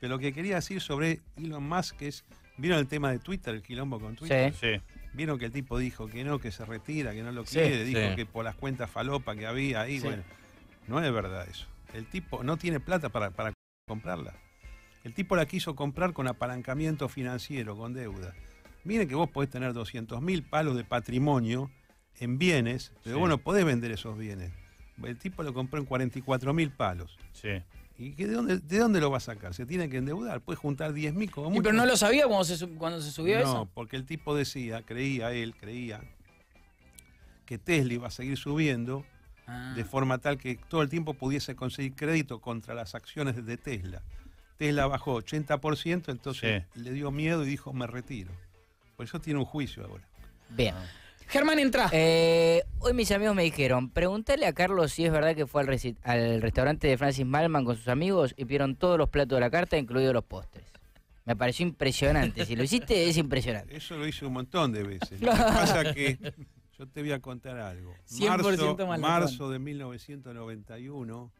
Pero lo que quería decir sobre Elon Musk es, ¿vieron el tema de Twitter, el quilombo con Twitter? Sí. Sí. Vieron que el tipo dijo que no, que se retira, que no lo Sí, quiere, dijo sí. que por las cuentas falopa que había ahí, Sí. bueno, no es verdad eso. El tipo no tiene plata para, para comprarla. El tipo la quiso comprar con apalancamiento financiero, con deuda. Miren que vos podés tener 200 mil palos de patrimonio en bienes, pero Sí. vos no podés vender esos bienes. El tipo lo compró en 44 mil palos. Sí. ¿Y que de, dónde, de dónde lo va a sacar? Se tiene que endeudar, puede juntar 10 mil como Y mucho. pero no lo sabía cuando se, cuando se subió No, eso. porque el tipo decía, creía él, creía, que Tesla iba a seguir subiendo Ah. de forma tal que todo el tiempo pudiese conseguir crédito contra las acciones de Tesla. Tesla bajó 80%, entonces le dio miedo y dijo, me retiro. Por eso tiene un juicio ahora. Bien. Germán, entra. Eh, hoy mis amigos me dijeron, pregúntale a Carlos si es verdad que fue al restaurante de Francis Malman con sus amigos y pidieron todos los platos de la carta, incluidos los postres. Me pareció impresionante. Si lo hiciste, es impresionante. Eso lo hice un montón de veces. Lo que pasa que yo te voy a contar algo. 100% Marzo, marzo de 1991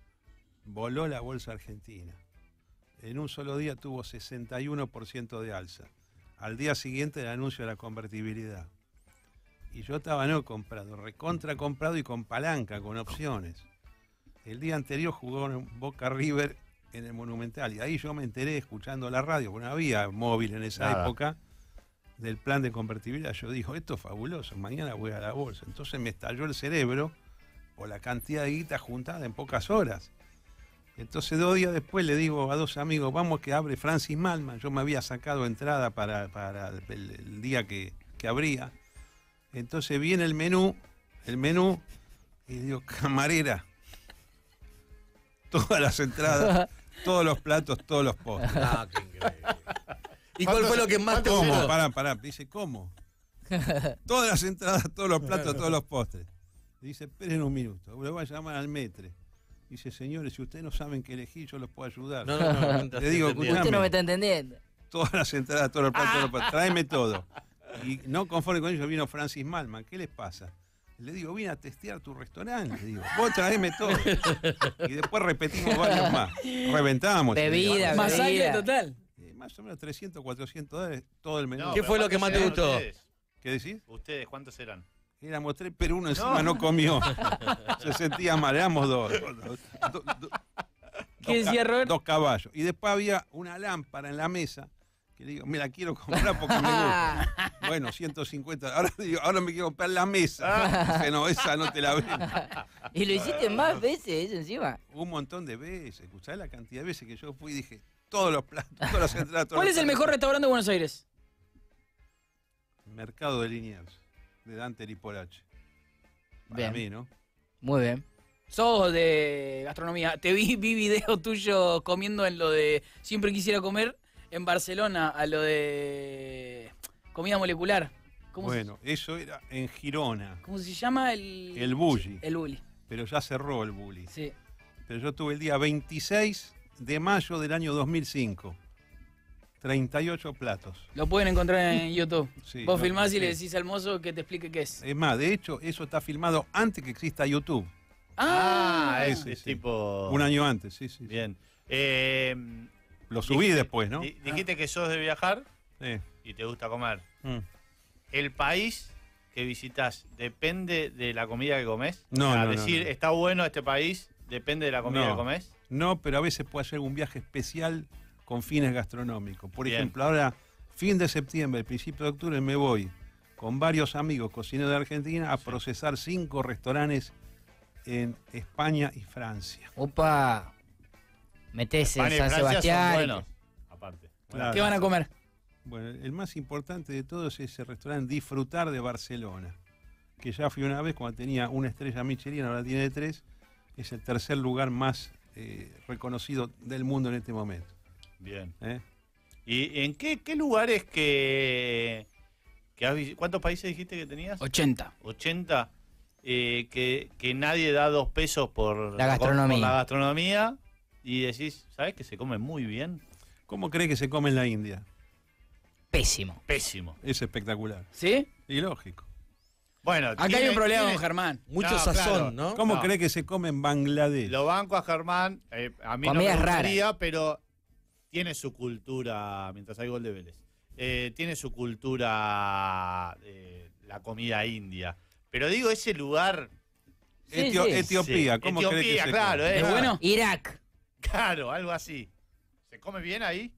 voló la bolsa argentina. En un solo día tuvo 61% de alza. Al día siguiente el anuncio de la convertibilidad. Y yo estaba no comprado, recontra comprado y con palanca, con opciones. El día anterior jugó en Boca River en el Monumental y ahí yo me enteré escuchando la radio, porque no había móvil en esa Nada. época, del plan de convertibilidad. Yo digo, esto es fabuloso, mañana voy a la bolsa. Entonces me estalló el cerebro por la cantidad de guita juntada en pocas horas. Entonces dos días después le digo a dos amigos, vamos que abre Francis Malman. Yo me había sacado entrada para, para el, el día que, que abría. Entonces viene el menú, el menú, y digo, camarera, todas las entradas, todos los platos, todos los postres. Ah, qué increíble. ¿Y cuál fue lo que más te ¿Cómo? gustó? Pará, pará. Dice, ¿cómo? Todas las entradas, todos los platos, todos los postres. Dice, esperen un minuto, le voy a llamar al metre. Dice, señores, si ustedes no saben qué elegir, yo los puedo ayudar. No, no, no. no, no Te digo. Usted no me está entendiendo. Todas las entradas, todos los platos, todos los platos. Tráeme todo. Y no conforme con ello vino Francis Malman. ¿Qué les pasa? Le digo, vine a testear tu restaurante. Le digo, vos traeme todo. Y después repetimos varios más. Reventamos. Bebida, Eh, Masacre bebida. total. Más o menos 300, 400 dólares todo el menú. No, ¿Qué fue lo que más te ¿cuántos eran gustó? Ustedes? ¿Qué decís? ¿Ustedes cuántos eran? Éramos tres, pero uno encima no, comió. Se sentía mal, éramos dos. dos- dos- dos- ¿Qué dos decía Robert? Dos caballos. Y después había una lámpara en la mesa que le digo, me la quiero comprar porque me gusta. Bueno, 150. Ahora, digo, ahora me quiero comprar la mesa. Dice, no, esa no te la vendo. Y lo hiciste más veces eso encima. Un montón de veces. ¿Sabes la cantidad de veces que yo fui y dije, todos los platos, todas las entradas. ¿Cuál es el mejor restaurante de Buenos Aires? Mercado de Liniers, de Dante Lipolache. Bien. Para mí, ¿no? Muy bien. Sos de gastronomía. Te vi, vi video tuyo comiendo en lo de siempre quisiera comer en Barcelona, a lo de comida molecular. ¿Cómo, Bueno, eso era en Girona, ¿Cómo se llama? El, el Bulli. El bully. pero ya cerró el Bulli. Sí. Pero yo tuve el día 26 de mayo del año 2005. 38 platos. Lo pueden encontrar en YouTube. Sí, Vos filmás y le decís al mozo que te explique qué es. Es más, de hecho, eso está filmado antes que exista YouTube. Ah, es, sí, es sí. tipo. Un año antes, sí, sí. sí. Bien. Eh, Lo subí dijiste- después, ¿no? di- Dijiste que sos de viajar Sí. y te gusta comer. Mm. ¿El país que visitas depende de la comida que comes? No, O sea, no, no, decir, no. está bueno este país, depende de la comida No. que comes. No, pero a veces puedo hacer un viaje especial con fines gastronómicos. Por Bien. ejemplo, ahora, fin de septiembre, principio de octubre, me voy con varios amigos cocineros de Argentina a procesar cinco restaurantes en España y Francia. Opa. Metés en España y San Francia son Sebastián. buenos, aparte. Claro. ¿Qué van a comer? Bueno, el más importante de todos es el restaurante Disfrutar de Barcelona, que ya fui una vez cuando tenía una estrella Michelin, ahora tiene tres. Es el tercer lugar más eh, reconocido del mundo en este momento. Bien. ¿eh? ¿Y en qué, qué lugares que, que has ¿Cuántos países dijiste que tenías? 80. 80. eh, que, que nadie da dos pesos por La gastronomía. por la gastronomía y decís, ¿sabes que se come muy bien? ¿Cómo cree que se come en la India? Pésimo. Pésimo. Es espectacular. ¿Sí? Y lógico. Bueno, Acá hay un problema tiene- con Germán. Mucho No, sazón, claro. ¿no? ¿Cómo No. cree que se come en Bangladesh? Lo banco a Germán, eh, a mí Comida no me rara. gustaría, pero tiene su cultura, mientras hay gol de Vélez, eh, tiene su cultura eh, la comida india. Pero digo, ese lugar, Sí, Etio- sí. Etiopía, Sí, ¿cómo cree que Etiopía, se claro, come? eh. ¿Es bueno? Irak. claro, algo así. ¿Se come bien ahí?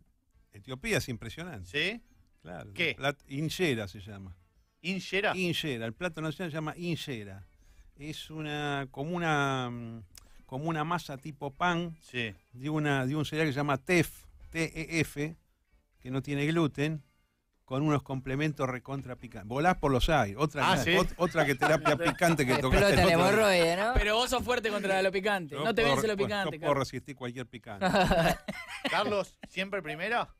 Etiopía es impresionante. ¿Sí? Claro. ¿Qué? Plat- injera se llama. ¿Injera? Injera, el plato nacional se llama injera. Es una como una como una masa tipo pan Sí. de una de un cereal que se llama TEF, T-E-F, que no tiene gluten, con unos complementos recontra picantes. Volás por los aires. Otra, Ah, ¿sí? ot- otra que terapia picante que tocaste. Explota el el otro día. hemorroide, ¿no? Pero vos sos fuerte contra lo picante. Yo No te vence lo re- picante. Yo puedo Carlos. resistir cualquier picante. Carlos, ¿siempre primera?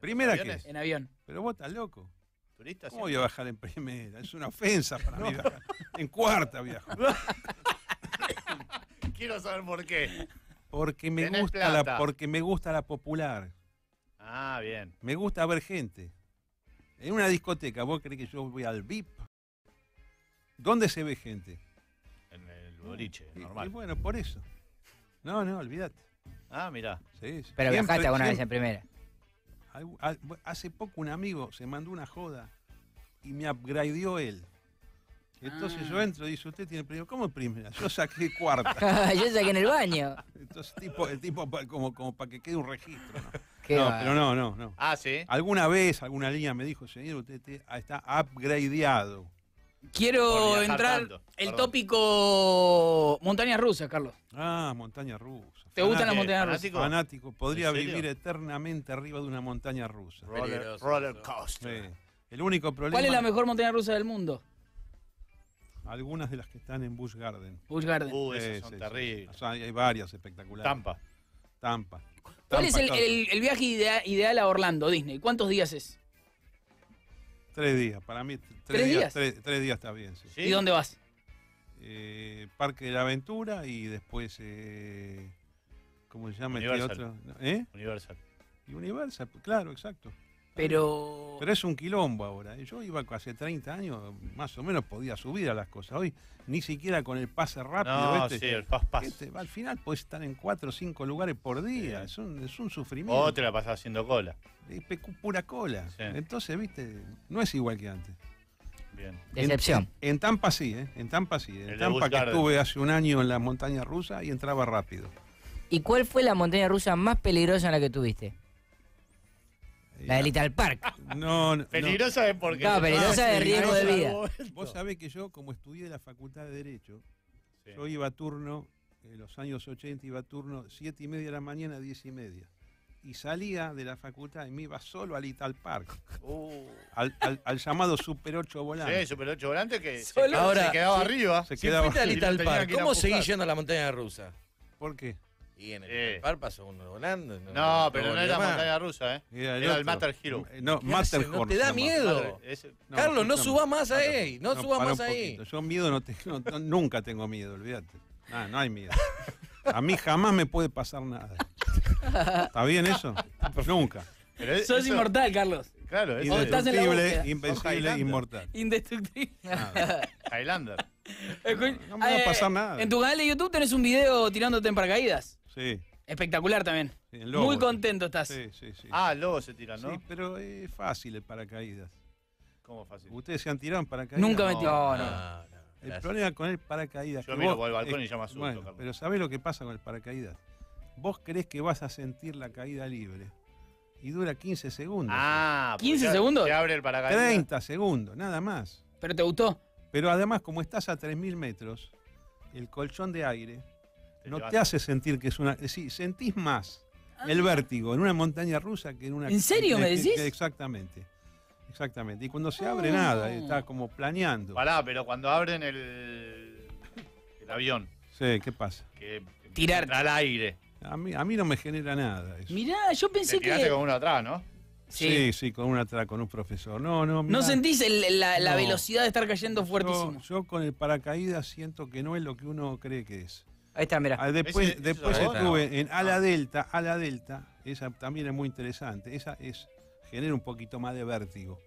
Primera es. En avión. Pero vos estás loco. ¿Turista? ¿Cómo voy a bajar en primera? Es una ofensa para mí viajar. En cuarta viajo. Quiero saber por qué. Porque me Tenés gusta plata. la, porque me gusta la popular. Ah, bien. Me gusta ver gente. En una discoteca, ¿vos crees que yo voy al VIP? ¿Dónde se ve gente? En el boliche, Y- normal. Y, bueno, por eso. No, no, olvídate. Ah, mirá. Sí, sí. Pero Siempre- viajaste alguna vez en primera. Hace poco un amigo se mandó una joda y me upgradeó él. Entonces Ah. yo entro y dice, usted tiene primera. ¿Cómo primera? Yo saqué cuarta. Yo saqué en el baño. Entonces tipo, el tipo como, como para que quede un registro. ¿no? Qué No, va. pero no, no, no. Ah, sí. Alguna vez, alguna línea me dijo, señor, usted te- ah, está upgradeado. Quiero entrar tanto, el perdón. tópico montañas rusas, Carlos. Ah, montaña rusa. ¿Te gustan las montañas rusas? fanático. Fanático. Podría vivir eternamente arriba de una montaña rusa. Roller, roller coaster. Sí. El único problema... ¿Cuál es la mejor montaña rusa del mundo? Algunas de las que están en Busch Garden. Busch Garden. Uh, esas son sí. terribles. O sea, hay varias espectaculares. Tampa. Tampa. ¿Cuál es el, claro. el- el viaje idea- ideal a Orlando, Disney? ¿Cuántos días es? Tres días. Para mí, tres, ¿Tres días. días? Tres, tres días está bien, sí. ¿Sí? ¿Y dónde vas? Eh, Parque de la Aventura y después... eh, ¿Cómo se llama este Universal. otro? ¿Eh? Universal. Y Universal, claro, exacto. Pero... Pero es un quilombo ahora. Yo iba hace 30 años, más o menos podía subir a las cosas. Hoy ni siquiera con el pase rápido. No, este, sí, el fast pass. este, al final puedes estar en 4 o 5 lugares por día. Sí. Es, un, es un sufrimiento. O te la pasás haciendo cola. Es pe- pura cola. Sí. Entonces, viste, no es igual que antes. Bien. Decepción. En, en Tampa sí, ¿eh? En Tampa sí. En El Tampa que estuve hace un año en la montaña rusa y entraba rápido. ¿Y cuál fue la montaña rusa más peligrosa en la que tuviste? La de Little Park. No, no. Peligrosa es porque. No, peligrosa de riesgo de vida. Vos sabés que yo, como estudié la facultad de Derecho, Sí. Yo iba a turno, en los años 80 iba a turno 7 y media de la mañana, 10 y media. Y salía de la facultad y me iba solo al Ital Park, Uh. al, al- al llamado Super 8 volante. Sí, Super 8 volante que se, Ahora, se quedaba sí. arriba. Se Si quedaba. al Park, ¿cómo seguís yendo a la montaña rusa? ¿Por qué? Y en el Eh. Pasó uno volando. No, pero no volvió era más. montaña rusa, ¿eh? Era Era el otro. Matterhorn. Eh, No. Matterhorn. ¿No te da miedo? No, Carlos, no subas más ahí. No, subas más ahí. Yo miedo no, te- no- no- nunca tengo miedo, olvídate. Ah, no hay miedo. A mí jamás me puede pasar nada. ¿Está bien eso? Nunca. pero es- Sos eso- inmortal, Carlos. Claro, es O estás en la búsqueda. Indestructible, invencible, inmortal. Indestructible. Highlander. No me va a eh, pasar nada. En tu canal de YouTube tenés un video tirándote en paracaídas. Sí, Espectacular también. sí, el lobo. Muy contento estás. Sí, sí, sí. Ah, luego se tiran, ¿no? Sí, pero es fácil el paracaídas. ¿Cómo fácil? ¿Ustedes se han tirado en paracaídas? Nunca me No. No, no. no. El gracias. problema con el paracaídas. Yo que miro vos- por el balcón es- y ya me asusto, Bueno, Carlos. pero ¿sabés lo que pasa con el paracaídas? Vos creés que vas a sentir la caída libre y dura 15 segundos. Ah, 15 porque segundos. Se abre el paracaídas. 30 segundos, nada más. ¿Pero te gustó? Pero además, como estás a 3.000 metros, el colchón de aire Te no te hace sentir que es una... Sí, sentís más el vértigo en una montaña rusa que en una... ¿En serio me decís? exactamente. Exactamente. Y cuando se abre Ah. nada, está como planeando. Pará, pero cuando abren el, el avión, Sí, ¿qué pasa? que al aire. A mí, a mí no me genera nada eso. Mirá, yo Te pensé tiraste que. con uno atrás, ¿no? Sí. Sí, sí, con una tra- con un profesor. No, no, ¿No mirá, sentís el- la, la No. velocidad de estar cayendo yo, fuertísimo? yo con el paracaídas siento que no es lo que uno cree que es. Ahí está, mira. Ah, después después es estuve en Ala Ah. Delta, Ala Delta, esa también es muy interesante. Esa es genera un poquito más de vértigo.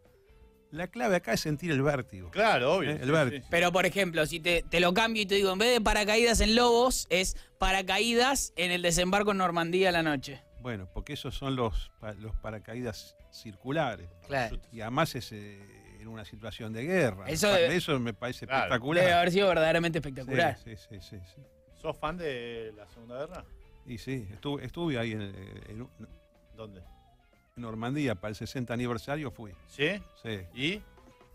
La clave acá es sentir el vértigo. Claro, obvio. Eh, el vértigo. sí. Pero, por ejemplo, si te, te lo cambio y te digo, en vez de paracaídas en Lobos, es paracaídas en el desembarco en Normandía a la noche. Bueno, porque esos son los, los paracaídas circulares. Claro. Y además es eh, en una situación de guerra. Eso Eso, me parece Claro. espectacular. Debe haber sido verdaderamente espectacular. Sí, sí, sí, sí, sí. ¿Sos fan de la Segunda Guerra? Y sí, estuve, estuve ahí en, en ¿Dónde? Normandía para el 60 aniversario, fui. ¿Sí? Sí, ¿Y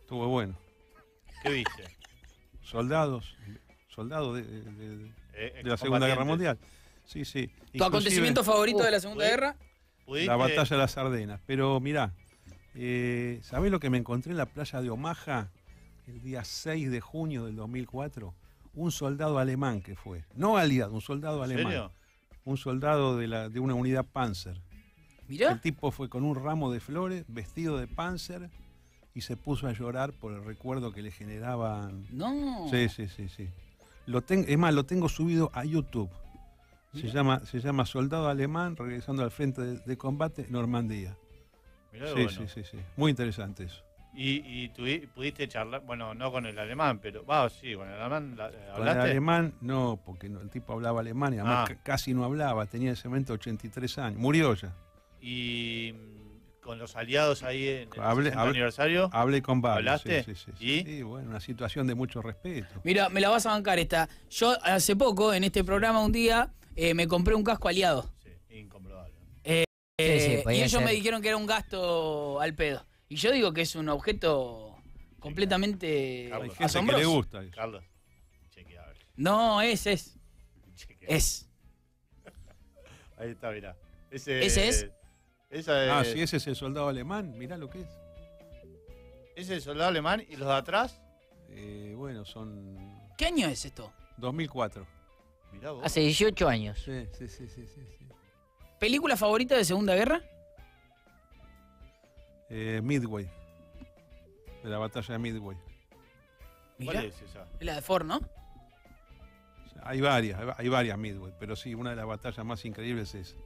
estuvo bueno. qué viste? Soldados, soldados de, de- de- Eh, de la Segunda Guerra. Mundial. Sí, sí. ¿Tu Inclusive acontecimiento favorito Uh, de la Segunda ¿pudi- Guerra? ¿Pudiste? La batalla de las Ardenas. Pero mirá, eh, ¿sabés lo que me encontré en la playa de Omaha el día 6 de junio del 2004? Un soldado alemán que fue. No aliado, un soldado ¿En alemán. serio? Un soldado de, la, de una unidad Panzer. Mirá. El tipo fue con un ramo de flores, vestido de Panzer, y se puso a llorar por el recuerdo que le generaban. No. Sí, sí, sí, sí. Lo ten- es más, lo tengo subido a YouTube. Se llama, se llama Soldado Alemán regresando al frente de, de combate Normandía. Mirá Sí, bueno. sí, sí, sí. Muy interesante eso. Y, y tuvi- pudiste charlar, bueno, no con el alemán, pero, va, sí, con el alemán la- Con el hablaste. alemán, no, porque no, el tipo hablaba alemán y además Ah. ca- casi no hablaba. Tenía en ese momento 83 años. Murió ya. Y mm, con los aliados ahí en el Hablé- 60 hablé- aniversario. Hablé con varios. ¿Hablaste? Sí, sí, sí, ¿Y? sí, bueno, una situación de mucho respeto. Mira, me la vas a bancar esta. Yo hace poco, en este programa, un día, eh, me compré un casco aliado. Sí, incomprobable. Eh, Sí, sí, y podía ellos ser. me dijeron que era un gasto al pedo. Y yo digo que es un objeto completamente Carlos. Hay gente asombroso. que le gusta eso. Carlos, chequea, a ver. No, es, es. Es. Ahí está, mirá. Ese, ¿Ese es? Esa es Ah, sí, ese es el soldado alemán. Mirá lo que es. ese es el soldado alemán y los de atrás. Eh, bueno, son ¿Qué año es esto? 2004. Mirá vos. Hace 18 años. Sí, sí, sí, sí, sí. sí. ¿Película favorita de Segunda Guerra? Eh, Midway. De la batalla de Midway. Mirá, ¿Cuál es esa? es la de Ford, ¿no? Hay varias, hay varias Midway, pero sí, una de las batallas más increíbles es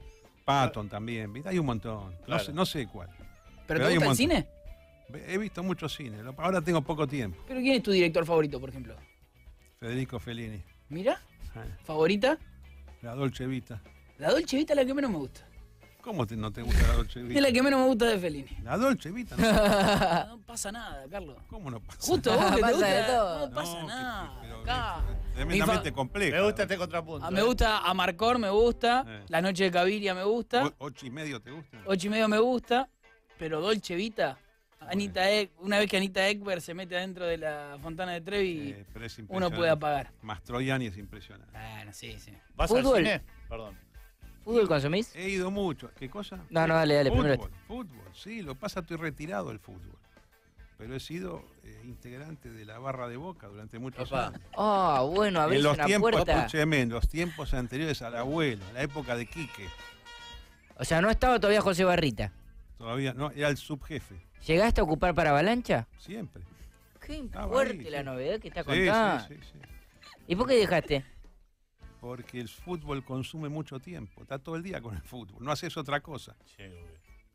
Patton también. ¿viste? Hay un montón. No, sé, no sé cuál. ¿Pero Pero te hay un gusta el montón. cine? He visto mucho cine. lo- Ahora tengo poco tiempo. ¿Pero quién es tu director favorito, por ejemplo? Federico Fellini. Mira, ¿favorita? La Dolce Vita. La Dolce Vita es la que menos me gusta. ¿Cómo te- no te gusta la Dolce Es Vita? la que menos me gusta de Fellini. La Dolce Vita. ¿no? No pasa nada, Carlos. ¿Cómo no pasa? Justo vos que te gusta, de todo. no pasa No, que- nada. pero acá. es tremendamente Mi compleja. Me gusta este contrapunto. Ah, me eh. gusta Amarcor, me gusta. Eh. La Noche de Caviria me gusta. O- ¿Ocho y medio te gusta? Ocho y medio me gusta. Pero Dolce Vita. Anita Ek- una vez que Anita Ekberg se mete adentro de la fontana de Trevi, Eh, es uno puede apagar. Mastroianni es impresionante. Bueno, sí, sí. ¿Vas al cine? Perdón. ¿Fútbol consumís? He ido mucho. ¿Qué cosa? No, no, dale, dale, Fútbol, primero. fútbol, sí, lo pasa estoy retirado del fútbol. Pero he sido eh, integrante de la barra de Boca durante muchos Papá. años. Ah, bueno, abrís En los una tiempos, puerta. escúcheme, en los tiempos anteriores al abuelo, la época de Quique. O sea, no estaba todavía José Barrita. Todavía no, era el subjefe, ¿Llegaste a ocupar para Avalancha? siempre. Qué fuerte ahí, la sí. novedad que está Sí, contando. sí, sí, sí. ¿Y por qué dejaste? Porque el fútbol consume mucho tiempo. Está todo el día con el fútbol. No haces otra cosa. Sí.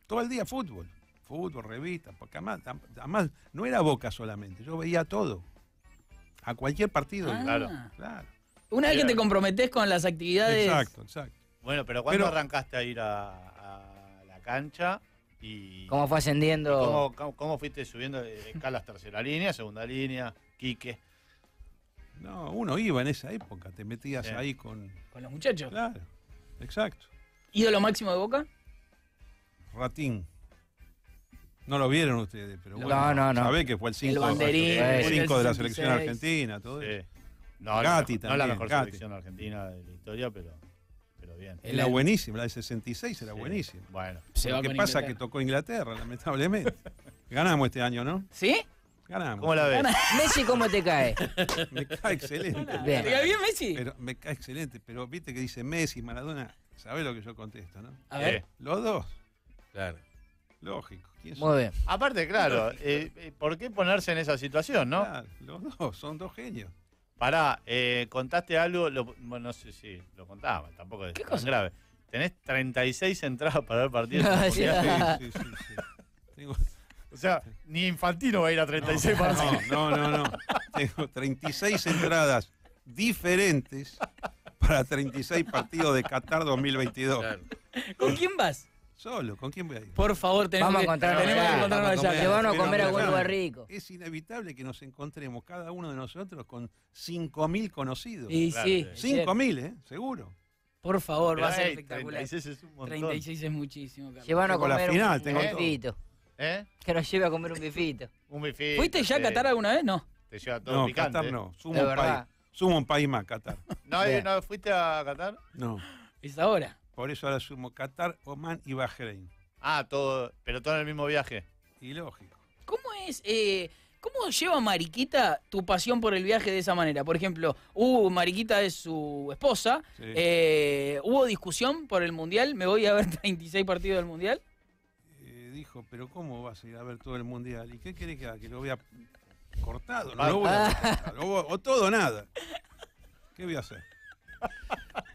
Todo el día fútbol. Fútbol, revistas. Porque además, además no era Boca solamente. Yo veía todo. A cualquier partido. Ah. Claro. Claro. Una vez que te comprometés con las actividades. Exacto, exacto. Bueno, pero ¿cuándo Pero- arrancaste a ir a, a la cancha? Y, ¿Cómo fue y ascendiendo? cómo, cómo- cómo fuiste subiendo escalas tercera línea, segunda línea, Quique? No, uno iba en esa época. Te metías Sí. ahí con. Con los muchachos. Claro. Exacto. ¿Ídolo máximo de Boca? Ratín. No lo vieron ustedes, pero No, bueno. no, no. Sabés que fue el 5 banderín, el fue el cinco de la 66. selección argentina, todo eso. Sí. No, Gatti no, no la también, mejor Gatti. selección argentina de la historia, pero, pero bien. Era El- buenísima, la de 66 era Sí. buenísima. Bueno, Se Lo que pasa es que tocó Inglaterra, lamentablemente. Ganamos este año, ¿no? ¿Sí? Ganamos. ¿cómo la ves? Messi, ¿cómo te cae? Me cae excelente. Bien. ¿Te cae bien Messi? Pero me cae excelente, pero viste que dice Messi, Maradona, ¿sabés lo que yo contesto, no? A ver. Eh, Los dos, Claro. lógico. ¿Quién son? Muy bien. aparte, claro, eh, eh, ¿por qué ponerse en esa situación, no? Claro, los dos, son dos genios. Pará, eh, contaste algo, lo- bueno, no sé si lo contaba, tampoco es ¿Qué tan cosa? grave. Tenés 36 entradas para. No. Mundial. Sí, sí, sí, sí. Tengo- O sea, ni Infantino va a ir a 36 partidos. no, no, no, no. Tengo 36 entradas diferentes para 36 partidos de Qatar 2022. Claro. ¿Con quién vas? Solo, ¿con quién voy a ir? Por favor, tenemos Vamos a que, encontrarnos tenemos que allá. encontrarnos Vamos a allá. comer. Llevarnos a comer a algún lugar rico. Es inevitable que nos encontremos cada uno de nosotros con 5.000 conocidos. Y Claro, sí, sí. es cierto. 5.000, ¿eh? Seguro. por favor, Pero, va a ser ey, espectacular. 36 es un montón. 36 es muchísimo, Carlos. A Tengo la comer final, un, tengo un. ¿Eh? Que nos lleve a comer un bifito. Un bifito. ¿Fuiste ya a. Qatar alguna vez? No. Te lleva todo No, picante. Qatar no. Sumo un, país, sumo un país más, Qatar. ¿No, Bien. ¿No fuiste a Qatar? No. Es ahora. Por eso ahora sumo Qatar, Oman y Bahrein. Ah, todo, pero todo en el mismo viaje. Y lógico. ¿Cómo es, eh, cómo lleva Mariquita tu pasión por el viaje de esa manera? Por ejemplo, uh, Mariquita es su esposa. Sí. eh, ¿Hubo discusión por el Mundial? ¿Me voy a ver 36 partidos del Mundial? Dijo, pero ¿cómo vas a ir a ver todo el mundial? ¿Y qué quiere que haga? Que lo vea cortado, no lo voy a cortar, o, o todo o nada. ¿Qué voy a hacer?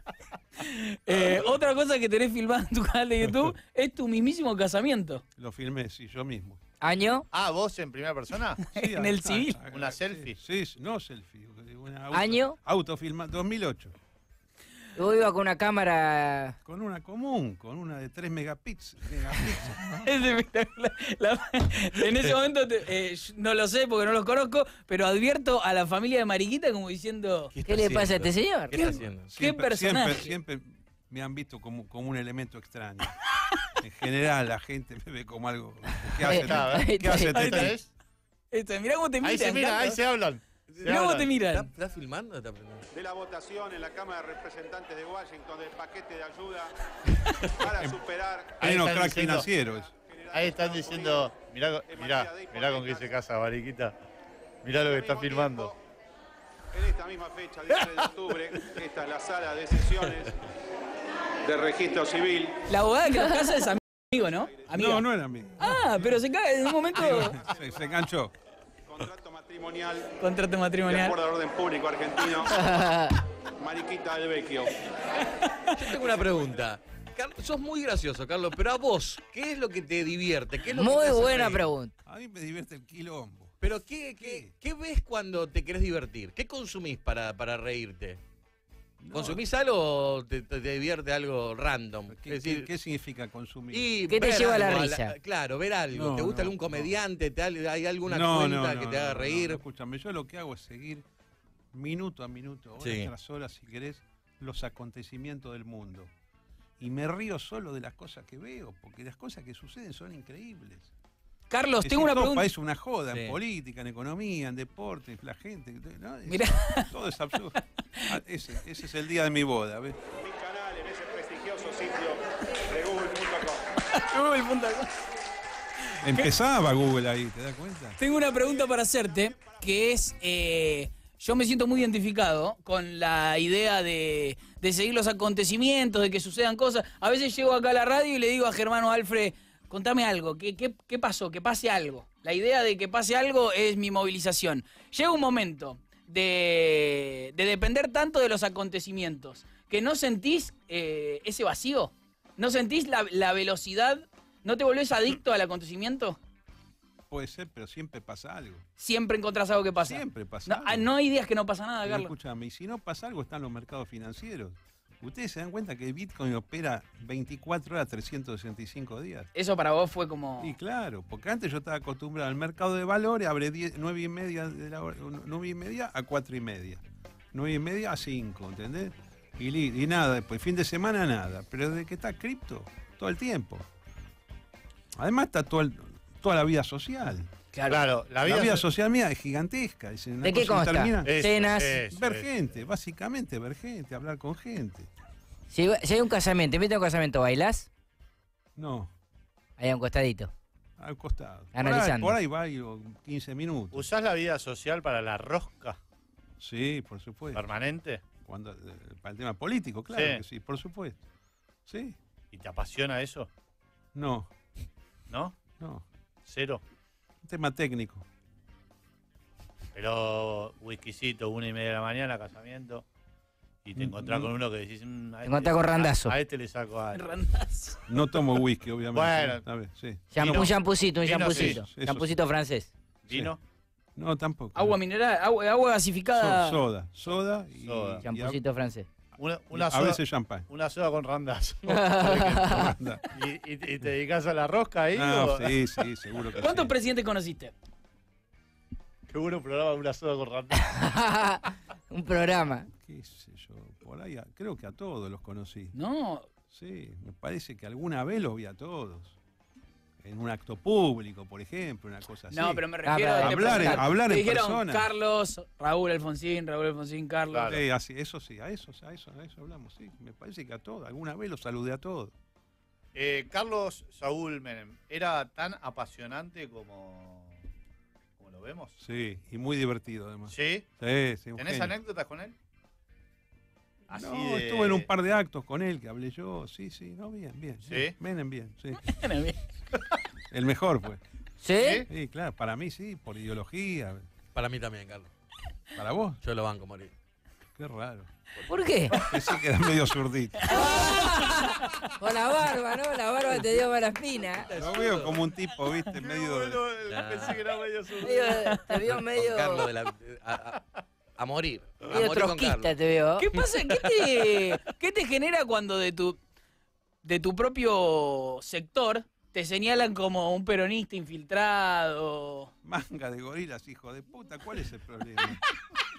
Eh, otra cosa que tenés filmada en tu canal de YouTube es tu mismísimo casamiento. Lo filmé, sí, yo mismo. ¿Año? Ah, vos en primera persona. Sí, En el civil. ¿Una sí, selfie? Sí, sí, no selfie. Una auto, ¿Año? Autofilma, 2008. Yo iba con una cámara. Con una común, con una de 3 megapíxeles. megapíxeles. Es espectacular. La- en ese momento te- eh, no lo sé porque no los conozco, pero advierto a la familia de Mariquita como diciendo. está ¿Qué le pasa a este señor? ¿Qué está haciendo? Siempre, personaje? Siempre, siempre me han visto como, como un elemento extraño. En general, la gente me ve como algo. ¿Qué hace? ¿Qué hace mirá cómo te miran. Ahí se mira, ahí se hablan. Cómo te miran. ¿Está, está filmando o está de la votación en la Cámara de Representantes de Washington del paquete de ayuda para superar Ahí Pleno están crack diciendo- financiero. es. Ahí están diciendo, mirá, mirá, mirá con qué se casa Mariquita. Mirá lo que está filmando. en esta misma fecha, 10 de octubre. Esta es la sala de sesiones de registro civil. La abogada que los casa es amigo, ¿no? Amiga. No, no era mío. Ah, pero se cae en un momento. Se, se enganchó. Contrato matrimonial Contrato de matrimonial. acuerdo al orden público argentino. Mariquita del Vecchio. Yo tengo una pregunta. Carlos, sos muy gracioso, Carlos, pero a vos, ¿qué es lo que te divierte? ¿Qué es lo que te Muy buena pregunta. A mí me divierte el quilombo. Pero ¿qué, qué, qué ves cuando te querés divertir? ¿Qué consumís para, para reírte? No, ¿Consumís algo o te, te- te divierte algo random? ¿Qué, Es decir, qué- qué significa consumir? y ¿Qué te lleva a la algo, risa? claro, ver algo. No, ¿Te gusta no, algún no. comediante? ¿Te, ha- ¿Hay alguna No, cuenta no, que no, te haga no, reír? no, escúchame, yo lo que hago es seguir minuto a minuto, horas Sí. tras horas, si querés, los acontecimientos del mundo. Y me río solo de las cosas que veo, porque las cosas que suceden son increíbles. Carlos, Es tengo una todo pregunta. parece una joda Sí. en política, en economía, en deporte, la gente. ¿no? Es- Mirá. Todo es absurdo. Ah, ese, ese es el día de mi boda. ¿ves? Mi canal en ese prestigioso sitio de google.com. Google.com. Empezaba Google ahí, ¿te das cuenta? Tengo una pregunta para hacerte, que es, eh, yo me siento muy identificado con la idea de, de seguir los acontecimientos, de que sucedan cosas. A veces llego acá a la radio y le digo a Germano Alfred, contame algo, ¿qué, qué, qué pasó? Que pase algo. La idea de que pase algo es mi movilización. Llega un momento de, de depender tanto de los acontecimientos que no sentís eh, ese vacío, no sentís la, la velocidad, no te volvés adicto al acontecimiento. Puede ser, pero siempre pasa algo. Siempre encontrás algo que pasa. Siempre pasa No, algo. ah, no hay días que no pasa nada, Pero Carlos. escúchame, y si no pasa algo, están los mercados financieros. Ustedes se dan cuenta que Bitcoin opera 24 horas, 365 días. Eso para vos fue como. Y claro, porque antes yo estaba acostumbrado al mercado de valores, abre 10, 9 y media, de la hora- 9 y media a 4 y media. 9 y media a 5, ¿entendés? Y, nada, después fin de semana nada. Pero desde que está cripto, todo el tiempo. Además está todo el- toda la vida social. Claro, la La vida, vida, social mía es gigantesca. es ¿De qué consta? Eso, Cenas. eso, Ver eso. gente, básicamente ver gente, hablar con gente. Si, si hay un casamiento, te invitan a un casamiento, ¿bailás? No, Ahí a un costadito. al costado. Por ahí, Analizando. por ahí bailo 15 minutos. ¿Usás la vida social para la rosca Sí, por supuesto. permanente? Cuando, eh, para el tema político, claro Sí. que sí, por supuesto. Sí, ¿Y te apasiona eso? no, ¿No? no. Cero. Tema técnico. Pero whiskycito, una y media de la mañana, casamiento. Y te encontrás mm. con uno que decís. mm, a Te encontrás con a- randazo. A, este le saco algo. Randazo. No tomo whisky, obviamente. Bueno. A ver, sí. Shampoo, un champucito, un champucito. sí, Champucito francés. ¿Vino? No, tampoco. Agua mineral, agua, agua So- gasificada. soda, soda y, Soda. y a- Champucito francés. Una, una a soda, veces champán. una soda con randazo. Anda. ¿Y, y- y te dedicas a la rosca ahí? No, o- sí, sí, seguro que ¿Cuántos sí. presidentes conociste? Qué bueno programa de una soda con randazo. un programa. qué sé yo, por ahí, a- creo que a todos los conocí. No. Sí, me parece que alguna vez los vi a todos. En un acto público, por ejemplo, una cosa así. No, pero me Ah, refiero a. hablar en- hablar te en dijeron persona. Carlos, Raúl Alfonsín, Raúl Alfonsín, Carlos. Claro. Sí, así, eso sí, a eso, a eso, a eso hablamos, sí. Me parece que a todos, alguna vez los saludé a todos. Eh, Carlos Saúl Menem, ¿era tan apasionante como, como lo vemos? Sí, y muy divertido además. ¿Sí? Sí, sí, ¿Tenés genio. anécdotas con él? Así No, de- estuve en un par de actos con él que hablé yo, sí, sí, no, bien, bien. ¿Sí? bien. Menem, bien. El mejor, pues. ¿Sí? Sí, claro, para mí sí, por ideología. Para mí también, Carlos. Para vos, Yo lo banco morir. qué raro. ¿Por qué? Pensé que era medio zurdito. Con la barba, ¿no? La barba te dio mala espina. Lo veo como un tipo, viste, medio. de- Nah. pensé que era medio zurdo. Medio- te vio Con medio, Carlos de la- a, a- a morir. A medio morir con trotskista, Carlos. te veo. ¿Qué pasa? ¿Qué te, qué te genera cuando de tu, de tu propio sector te señalan como un peronista infiltrado? Manga de gorilas, hijo de puta, ¿cuál es el problema?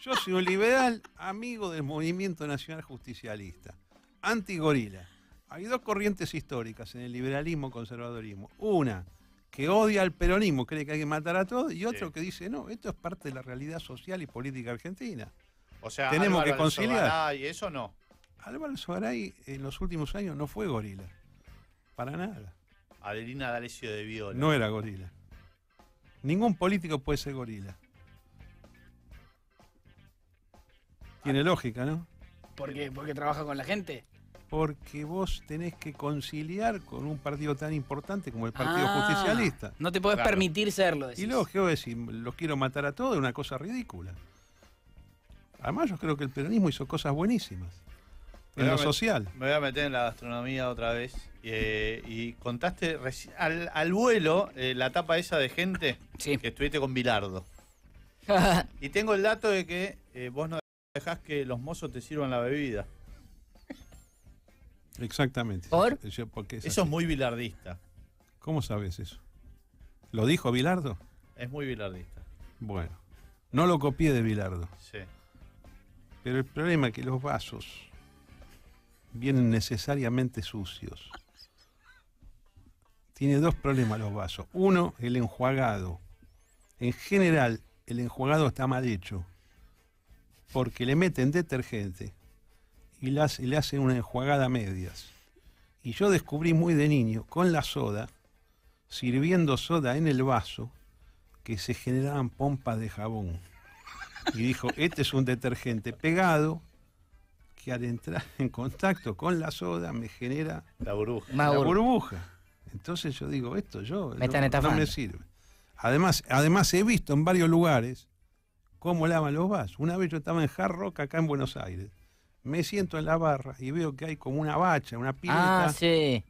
Yo soy un liberal amigo del movimiento nacional justicialista, anti-gorila. Hay dos corrientes históricas en el liberalismo conservadorismo. Una que odia al peronismo, cree que hay que matar a todos, y otro Sí. que dice, no, esto es parte de la realidad social y política argentina. O sea, Tenemos Álvaro que conciliar. Y eso no. Álvaro Sogaray en los últimos años no fue gorila, para nada. Adelina D'Alessio de Viola. No era gorila. Ningún político puede ser gorila. Tiene lógica, ¿no? ¿Por qué? ¿Porque trabaja con la gente? Porque vos tenés que conciliar con un partido tan importante como el Partido Ah, Justicialista. No te podés Claro. permitir serlo. decís. Y luego, ¿qué voy a decir? Los quiero matar a todos, es una cosa ridícula. Además, yo creo que el peronismo hizo cosas buenísimas. En lo social. Me voy a meter en la gastronomía otra vez. Eh, y contaste al, al vuelo eh, la tapa esa de gente Sí. que estuviste con Bilardo. Y tengo el dato de que eh, vos no dejás que los mozos te sirvan la bebida. Exactamente. ¿Por? Yo- porque es Eso es muy bilardista. ¿Cómo sabes eso? ¿Lo dijo Bilardo? Es muy bilardista. Bueno, no lo copié de Bilardo. Sí. Pero el problema es que los vasos vienen necesariamente sucios. Tiene dos problemas los vasos. Uno, el enjuagado. En general, el enjuagado está mal hecho. Porque le meten detergente y le hace- le hacen una enjuagada a medias. Y yo descubrí muy de niño, con la soda, sirviendo soda en el vaso, que se generaban pompas de jabón y dijo, este es un detergente pegado que al entrar en contacto con la soda me genera La burbuja. La burbuja. Entonces yo digo, esto yo Me no, están no estafando. me sirve. Además, además he visto en varios lugares cómo lavan los vasos. Una vez yo estaba en Hard Rock acá en Buenos Aires. Me siento en la barra y veo que hay como una bacha, una pileta. Ah, sí.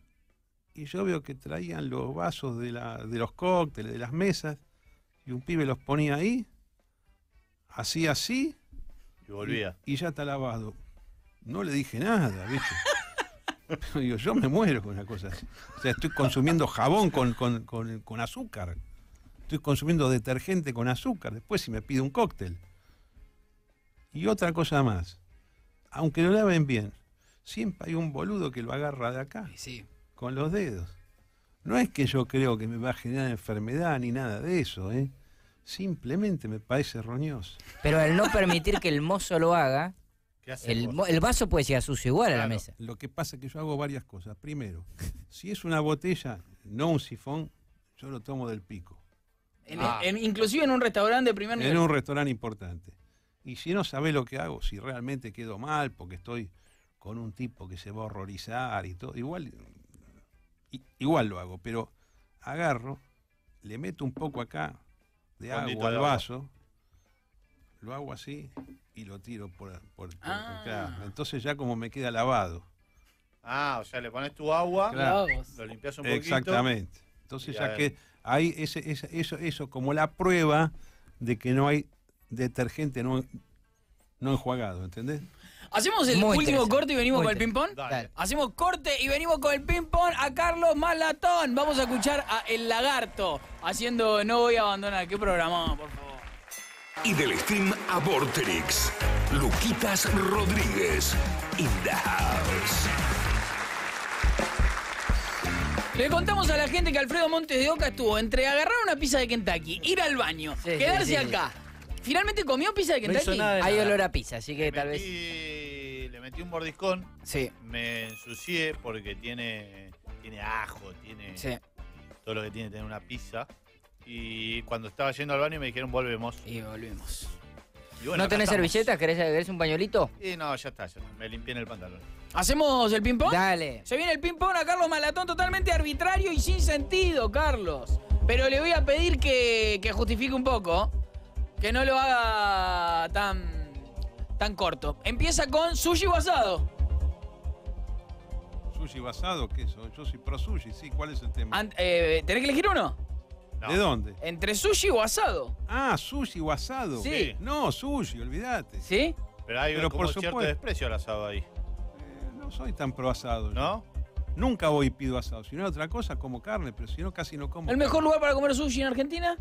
Y yo veo que traían los vasos de, la, de los cócteles, de las mesas, y un pibe los ponía ahí, hacía así, Y volvía. y ya está lavado. No le dije nada, ¿viste? Pero digo, yo me muero con una cosa así. O sea, estoy consumiendo jabón con, con- con- con azúcar. Estoy consumiendo detergente con azúcar. Después si me pide un cóctel. Y otra cosa más. Aunque lo laven bien, siempre hay un boludo que lo agarra de acá, Sí. con los dedos. No es que yo creo que me va a generar enfermedad ni nada de eso, ¿eh? Simplemente me parece roñoso. Pero al no permitir que el mozo lo haga, ¿Qué haces el, el vaso puede ser sucio igual a la mesa. Lo que pasa es que yo hago varias cosas. Primero, si es una botella, no un sifón, yo lo tomo del pico. En- Ah. en- inclusive en un restaurante de primer nivel. En un restaurante importante. Y si no sabés lo que hago, si realmente quedo mal, porque estoy con un tipo que se va a horrorizar y todo, igual, i- igual lo hago, pero agarro, le meto un poco acá de agua al vaso, lo hago así y lo tiro por, por- por- Ah. claro. Entonces ya como me queda lavado. Ah, o sea, le pones tu agua, Claro. Lo limpias un poquito. Exactamente. Entonces ya que hay ese, ese- eso, eso como la prueba de que no hay detergente no, no enjuagado, ¿entendés? Hacemos el Muy último corte y venimos Muy con el ping-pong. Hacemos corte y venimos con el ping-pong a Carlos Malatón. Vamos a escuchar a El Lagarto haciendo No Voy a Abandonar. Qué programa, por favor. Y del stream a Vorterix, Luquitas Rodríguez, in the house. Le contamos a la gente que Alfredo Montes de Oca estuvo entre agarrar una pizza de Kentucky, ir al baño, Sí, quedarse sí, sí. acá. ¿Finalmente comió pizza de No hizo Kentucky? nada de Hay nada. olor a pizza, así que Le tal vez. metí, le metí un mordiscón, Sí, me ensucié porque tiene, tiene ajo, tiene sí. todo lo que tiene tener una pizza. Y cuando estaba yendo al baño me dijeron volvemos. Y bueno, ¿No tenés estamos. servilletas? ¿Querés, querés un pañuelito? Y no, ya está, ya está. Me limpié en el pantalón. ¿Hacemos el ping-pong? Dale. Se viene el ping-pong a Carlos Malatón totalmente arbitrario y sin sentido, Carlos. Pero le voy a pedir que, que justifique un poco. Que no lo haga tan, tan corto. Empieza con sushi o asado. Sushi basado, ¿qué eso? Yo soy pro sushi, sí, ¿cuál es el tema? Eh, ¿Tenés que elegir uno? No. ¿De dónde? ¿Entre sushi o asado? Ah, sushi o asado. Sí. No, sushi, olvídate. ¿Sí? Pero hay Pero como por cierto supuesto. desprecio al asado ahí, Eh, no soy tan pro asado. yo. ¿no? Nunca voy y pido asado. Si no es otra cosa, como carne, pero si no, casi no como. ¿El mejor carne. lugar para comer sushi en Argentina?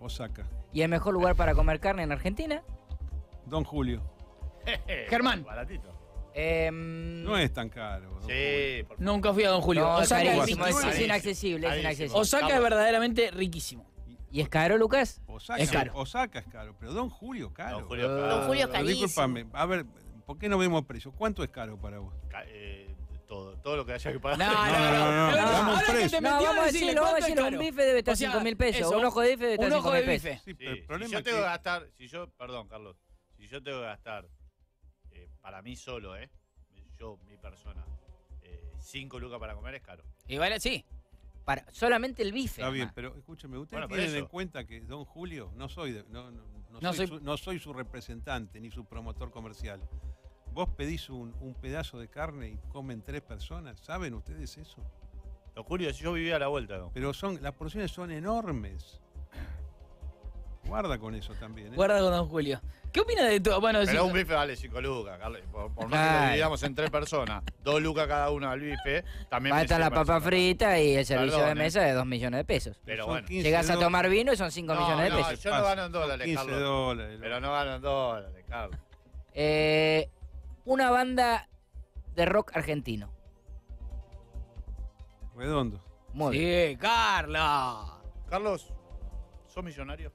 Osaka. ¿Y el mejor lugar para comer carne en Argentina? Don Julio. Germán. Baratito. Em, No es tan caro. Sí, por favor. Nunca fui a Don Julio. no, es Osaka es carísimo, es, es inaccesible, es inaccesible. Osaka es verdaderamente riquísimo. ¿Y es caro, Lucas? Osaka Es caro. Osaka es caro, pero Don Julio caro. Don Julio, Ah. caro. Don Julio Pero carísimo. Discúlpame, a ver, ¿por qué no vemos precios? ¿Cuánto es caro para vos? Ca- eh, todo, todo lo que haya que pagar. No, no, no, no, no, damos Ahora que precio. te No, vamos a decirlo, vamos a ¿cuánto es decirlo. Un bife debe estar O sea, 5 mil pesos. eso, un ojo de bife debe estar Un 5 ojo de mil pesos. bife. Sí, Sí, pero el si problema yo es tengo que gastar, si yo, perdón, Carlos, si yo tengo que gastar eh, para mí solo, ¿eh? Yo, mi persona, 5 lucas para comer es caro. Y vale, sí. Para, solamente el bife. Está bien, pero escúcheme, ustedes Bueno, tienen en cuenta que Don Julio no soy de- no, no, no No soy, soy- Su, no soy su representante ni su promotor comercial. Vos pedís un, un pedazo de carne y comen tres personas, ¿saben ustedes eso? Don Julio, si yo vivía a la vuelta, ¿no? Pero son las porciones son enormes. Guarda con eso también. ¿eh? Guarda con Don Julio. ¿Qué opina de todo? Bueno, sí, Pero un bife vale 5 lucas, Carlos. Por, por más que lo dividamos en tres personas, 2 lucas cada uno al bife, también Va a me estar la papa frita y el servicio Perdón, de ¿eh? mesa de 2 millones de pesos. Pero bueno. 15 Llegas a tomar vino y son 5 No, millones de no, pesos. yo no gano en dólares, 15 Carlos. dólares. Pero no gano en dólares, Carlos. Eh, una banda de rock argentino. Redondo. Muy bien. Sí, Carla. Carlos, ¿sos millonario?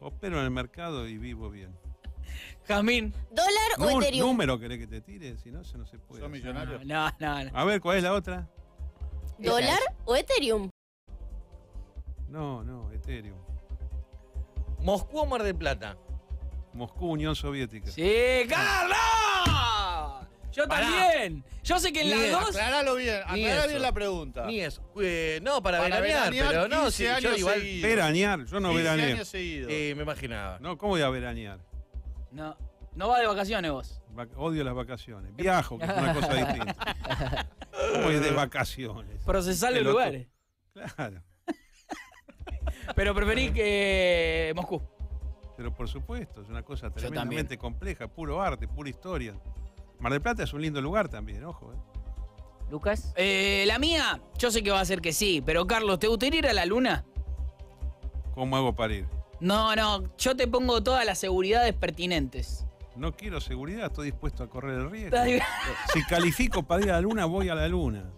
Opero en el mercado y vivo bien. Jamín. ¿Dólar o Nu- Ethereum? ¿Número querés que te tire? Si no, eso no se puede. ¿Sos hacer. millonario? No, no, no. A ver, ¿cuál es la otra? ¿Dólar o Ethereum? No, no, Ethereum. ¿Moscú o Mar del Plata? Moscú, Unión Soviética. Sí, Carla. Yo Pará. también. Yo sé que en Bien, las dos. Aclaralo bien, Ni aclará eso. bien la pregunta. Ni eso. Eh, no, para, Para veranear, veranear pero no, 15 sí, yo años igual seguidos. Veranear, yo no 15 veraneo. años seguidos. eh, me imaginaba. No, ¿cómo voy a veranear? No, no va de vacaciones vos. Va- Odio las vacaciones. Viajo, que es una cosa distinta. ¿Cómo es de vacaciones? Procesar los Pelotudo. lugares. Claro. Pero preferís que Moscú. Pero por supuesto, es una cosa también. tremendamente compleja, puro arte, pura historia. Mar del Plata es un lindo lugar también, ojo. ¿eh? Lucas. Eh, la mía, yo sé que va a ser que sí, pero Carlos, ¿te gustaría ir a la luna? ¿Cómo hago para ir? No, no, yo te pongo todas las seguridades pertinentes. No quiero seguridad, estoy dispuesto a correr el riesgo. Bien. Si califico para ir a la Luna, voy a la Luna.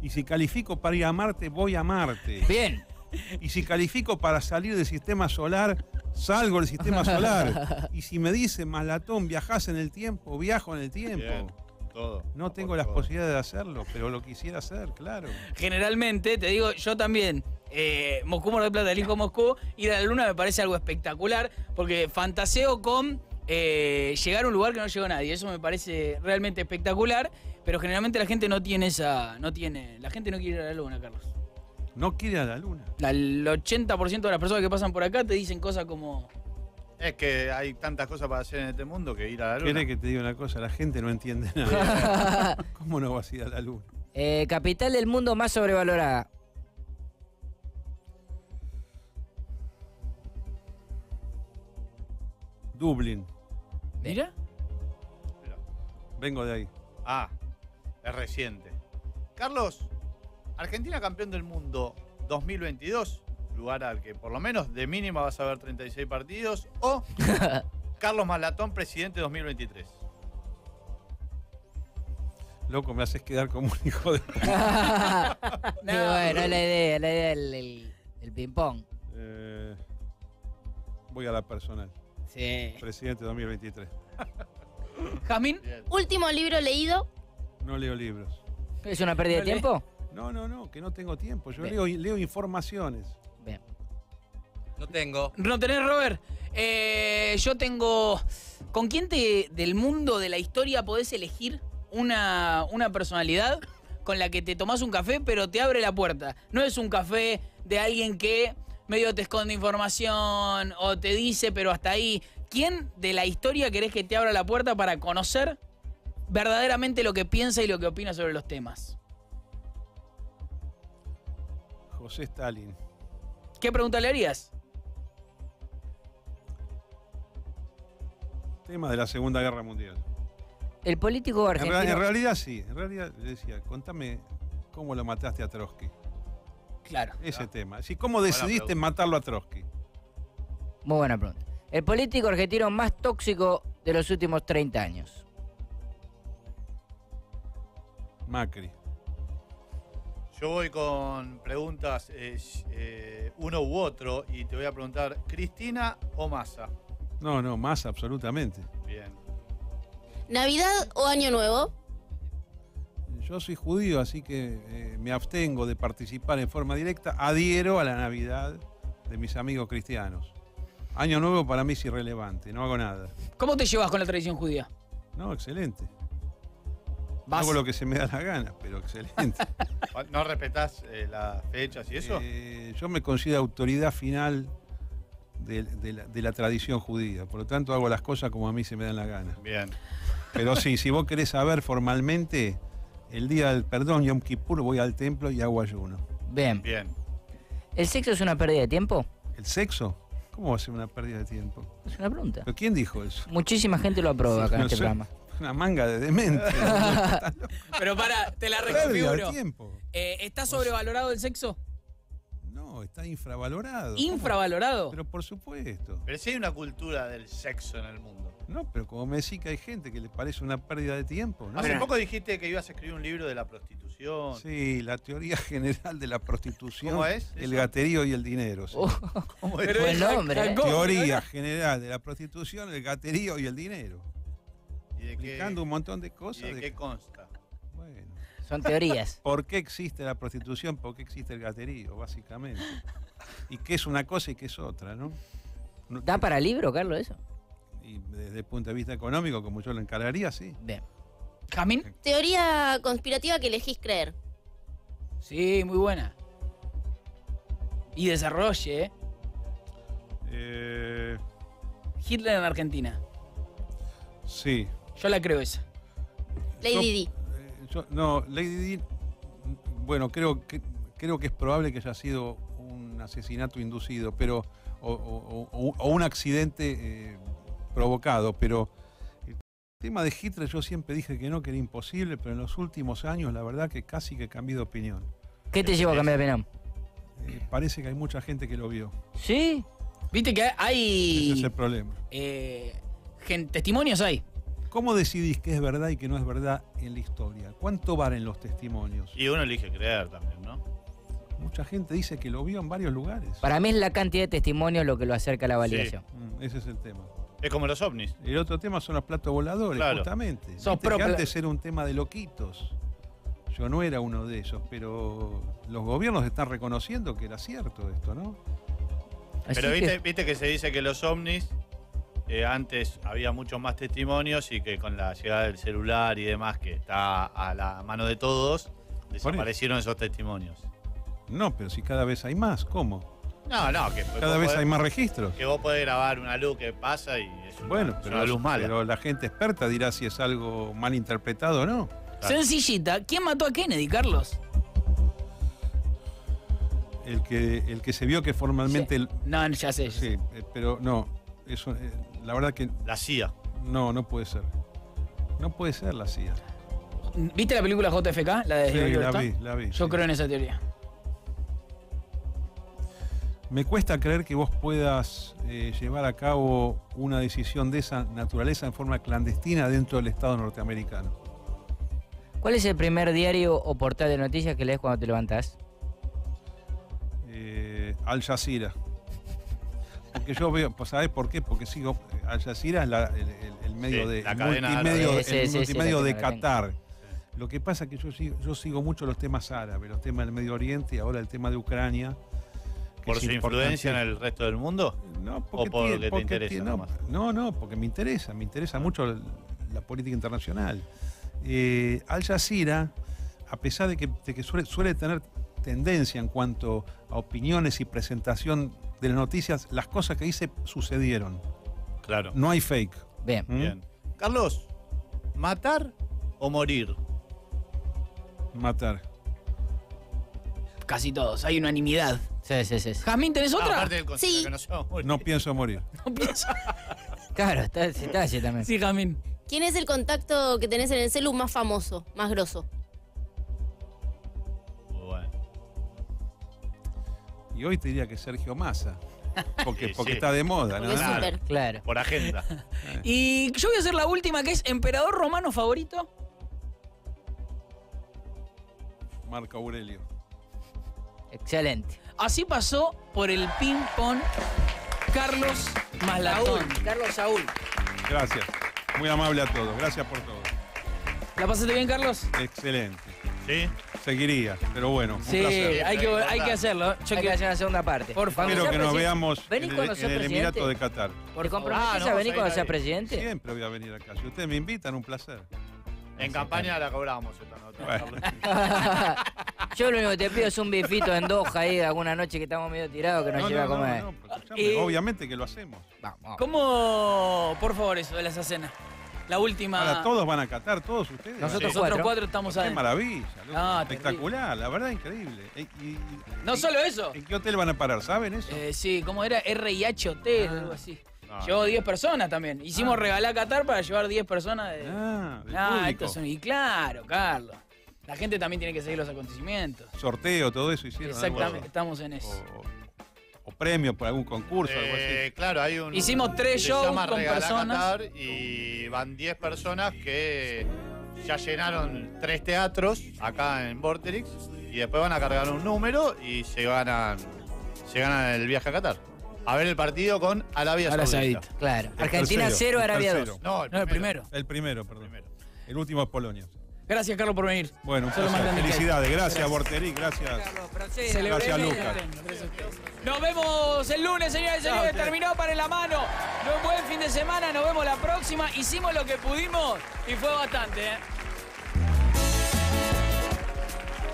Y si califico para ir a Marte, voy a Marte. Bien. Y si califico para salir del sistema solar, salgo del sistema solar. Y si me dice Malatón, viajás en el tiempo, viajo en el tiempo. Bien, todo. No tengo las todo. posibilidades de hacerlo, pero lo quisiera hacer, claro. Generalmente, te digo, yo también, eh, Moscú, Mar del Plata, elijo Moscú, ir a la luna me parece algo espectacular, porque fantaseo con eh, llegar a un lugar que no llegó nadie. Eso me parece realmente espectacular, pero generalmente la gente no tiene esa, no tiene, la gente no quiere ir a la luna, Carlos. No quiere a la Luna. La- El 80% de las personas que pasan por acá te dicen cosas como... Es que hay tantas cosas para hacer en este mundo que ir a la luna. ¿Querés que te diga una cosa? La gente no entiende nada. ¿Cómo no vas a ir a la Luna? Eh, capital del mundo más sobrevalorada. Dublín. Mira. Vengo de ahí. Ah, es reciente. Carlos, Argentina campeón del mundo 2022, lugar al que por lo menos de mínima vas a ver 36 partidos, o Carlos Malatón, presidente 2023. Loco, me haces quedar como un hijo de... Y bueno, es la idea, la idea del el, el ping-pong. Eh, voy a la personal. Sí. Presidente 2023. Jazmín. Bien. Último libro leído. No leo libros. ¿Es una pérdida de No le- tiempo? No, no, no, que no tengo tiempo. Yo leo, leo informaciones. Bien. No tengo. No tenés, Robert. Eh, yo tengo. ¿Con quién te, del mundo, de la historia, podés elegir una, una personalidad con la que te tomás un café, pero te abre la puerta? No es un café de alguien que medio te esconde información o te dice, pero hasta ahí. ¿Quién de la historia querés que te abra la puerta para conocer verdaderamente lo que piensa y lo que opina sobre los temas? José Stalin. ¿Qué pregunta le harías? Tema de la Segunda Guerra Mundial. El político En, argentino. en realidad sí, en realidad le decía, contame cómo lo mataste a Trotsky. Claro. Ese tema. Sí, ¿Cómo decidiste matarlo a Trotsky? Muy buena pregunta. El político argentino más tóxico de los últimos 30 años. Macri. Yo voy con preguntas eh, eh, uno u otro y te voy a preguntar, ¿Cristina o Massa? No, no, más absolutamente. Bien. ¿Navidad o Año Nuevo? Yo soy judío, así que eh, me abstengo de participar en forma directa. Adhiero a la Navidad de mis amigos cristianos. Año Nuevo para mí es irrelevante, no hago nada. ¿Cómo te llevas con la tradición judía? No, excelente. ¿Vas? Hago lo que se me da la gana, pero excelente. ¿No respetás eh, las fechas y eso? Eh, yo me considero autoridad final de, de la, de la tradición judía, por lo tanto hago las cosas como a mí se me dan la gana. Bien. Pero sí, si vos querés saber formalmente, el día del perdón, Yom Kippur, voy al templo y hago ayuno. Bien. Bien. ¿El sexo es una pérdida de tiempo? ¿El sexo? ¿Cómo va a ser una pérdida de tiempo? Es una pregunta. ¿Pero quién dijo eso? Muchísima gente lo aprueba acá en este sé, programa. Una manga de demente. Pero para, te la reconfiguro. tiempo. Eh, ¿Está sobrevalorado el sexo? No, está infravalorado. ¿Cómo? ¿Infravalorado? Pero por supuesto. Pero sí hay una cultura del sexo en el mundo. No, pero como me decís que hay gente que le parece una pérdida de tiempo, ¿no? Hace poco dijiste que ibas a escribir un libro de la prostitución. Sí, la teoría general de la prostitución, ¿Cómo es el gaterío y el dinero. sí. Oh, ¿Cómo es? Pero Buen es nombre, ¿eh? Jacob, Teoría general de la prostitución, el gaterío y el dinero. ¿Y de qué, Explicando un montón de y cosas. de de- qué consta? Bueno, son teorías. ¿por qué existe la prostitución? ¿Por qué existe el gaterío, básicamente? Y qué es una cosa y qué es otra, ¿no? No- ¿Da para libro, Carlos, eso? Y desde el punto de vista económico, como yo lo encararía, sí. Bien. ¿Jamín? Teoría conspirativa que elegís creer. Sí, muy buena. Y desarrolle, ¿eh? Eh, Hitler en Argentina. sí. Yo la creo esa. Lady Yo- Di. Eh, yo- no, Lady Di, bueno, creo que, creo que es probable que haya sido un asesinato inducido, pero o, o- o- o un accidente eh, provocado, pero el tema de Hitler yo siempre dije que no, que era imposible, pero en los últimos años la verdad que casi que cambié de opinión. ¿Qué te llevó a cambiar de opinión? Eh, parece que hay mucha gente que lo vio. ¿Sí? Viste que Ese hay es el problema. eh, testimonios hay. ¿Cómo decidís qué es verdad y qué no es verdad en la historia? ¿Cuánto valen los testimonios? Y uno elige creer también, ¿no? Mucha gente dice que lo vio en varios lugares. Para mí es la cantidad de testimonios lo que lo acerca a la validación. Mm, ese es el tema. Es como los ovnis. El otro tema son los platos voladores, Claro. justamente. Sos pro que antes era un tema de loquitos. Yo no era uno de esos, pero los gobiernos están reconociendo que era cierto esto, ¿no? Así Pero que- viste que se dice que los ovnis, eh, antes había muchos más testimonios y que con la llegada del celular y demás, que está a la mano de todos, desaparecieron esos testimonios. No, pero si cada vez hay más, ¿cómo? No, no, que Cada vos vez podés- hay más registros. Que vos podés grabar una luz que pasa y es una, Bueno, es pero, una luz mala. pero la gente experta dirá si es algo mal interpretado o no. Claro. Sencillita. ¿Quién mató a Kennedy, Carlos? El que, el que se vio que formalmente... el- No, ya sé. ya sé. sí, eh, pero no, eso, eh, la verdad que La CIA. no, no puede ser. No puede ser la CIA. ¿Viste la película JFK? La de Sí, la vi, la vi. Yo sí. creo en esa teoría. Me cuesta creer que vos puedas eh, llevar a cabo una decisión de esa naturaleza en forma clandestina dentro del Estado norteamericano. ¿Cuál es el primer diario o portal de noticias que lees cuando te levantás? Eh, Al Jazeera. Porque yo veo, pues ¿sabés por qué? Porque sigo. eh, Al Jazeera es la- el, el- el medio Sí, de. la el cadena multimedio, árabe. El sí, multimedio de. Qatar. Lo que pasa es que yo sigo, yo sigo mucho los temas árabes, los temas del Medio Oriente y ahora el tema de Ucrania. ¿Por su influencia en el resto del mundo? No, ¿O porque por tiene- lo que te porque interesa tiene- no, no, no, porque me interesa, me interesa mucho la, la política internacional. Eh, Al Jazeera, a pesar de que, de que suele, suele tener tendencia en cuanto a opiniones y presentación de las noticias, las cosas que dice sucedieron. Claro. No hay fake. Bien. ¿Mm? Bien. Carlos, ¿matar o morir? Matar. Casi todos, hay unanimidad. Sí, sí, sí. Jazmín, ¿tenés Ah, otra? aparte del concepto Sí. que no se va a morir. No pienso morir. No pienso. Claro, está ese detalle también. Sí, Jazmín. ¿Quién es el contacto que tenés en el celu más famoso, más grosso? Y hoy te diría que Sergio Massa. Porque, Sí, porque sí. está de moda, Porque es nada más. súper. Claro. Por agenda. Y yo voy a hacer la última, que es emperador romano favorito. Marco Aurelio. Excelente. Así pasó por el ping-pong Carlos Maslatón. Carlos Saúl. Gracias. Muy amable a todos. Gracias por todo. ¿La pasaste bien, Carlos? Excelente. ¿Sí? Seguiría, pero bueno, un Sí, placer. hay que, hay que hacerlo. Yo quiero- hacer una segunda parte. Por favor. Espero que sea nos veamos Vení en el, cuando en el Emirato presidente. de Qatar. por ¿Te favor. comprometes Ah, no, a venir a cuando ahí. presidente? Siempre voy a venir acá. Si ustedes me invitan, un placer. En campaña la cobramos esta nota. Bueno. Yo lo único que te pido es un bifito en Doha ahí alguna noche que estamos medio tirados que nos No, lleve a no, comer. no, obviamente que lo hacemos. Vamos. ¿Cómo, por favor, eso de las cenas? La última. Ahora todos van a Qatar, todos ustedes. Nosotros Nosotros cuatro. cuatro, estamos Qué adentro. maravilla, Ah, espectacular, la verdad increíble. Eh, y- y- No y- solo eso. ¿En qué hotel van a parar? ¿Saben eso? Eh, sí, ¿cómo era? RIH Hotel, algo así. Ah. Llevó 10 personas también. Hicimos Ah. regalar a Qatar para llevar 10 personas de. ah, Ah, público. estos son- Y claro, Carlos. La gente también tiene que seguir los acontecimientos. Sorteo, todo eso hicieron. Exactamente, estamos en eso. O, o premio por algún concurso, algo Eh, así. claro, hay un. Hicimos tres se shows llama con Regala personas. Qatar y van 10 personas que ya llenaron tres teatros acá en Vorterix y después van a cargar un número y se ganan, se ganan el viaje a Qatar. A ver el partido con Arabia Arabia Saudita. Saudita. Claro. El Argentina tercero, 0, el Arabia tercero. 2. No, el No, el primero. El primero, perdón. Primero. El último es Polonia. Gracias, Carlos, por venir. Bueno. Felicidades. Gracias, Borteric. Gracias. Gracias, Lucas. Gracias a ustedes. Nos vemos el lunes, señores y señores. Terminó para en la mano. Un buen fin de semana. Nos vemos la próxima. Hicimos lo que pudimos y fue bastante. ¿eh?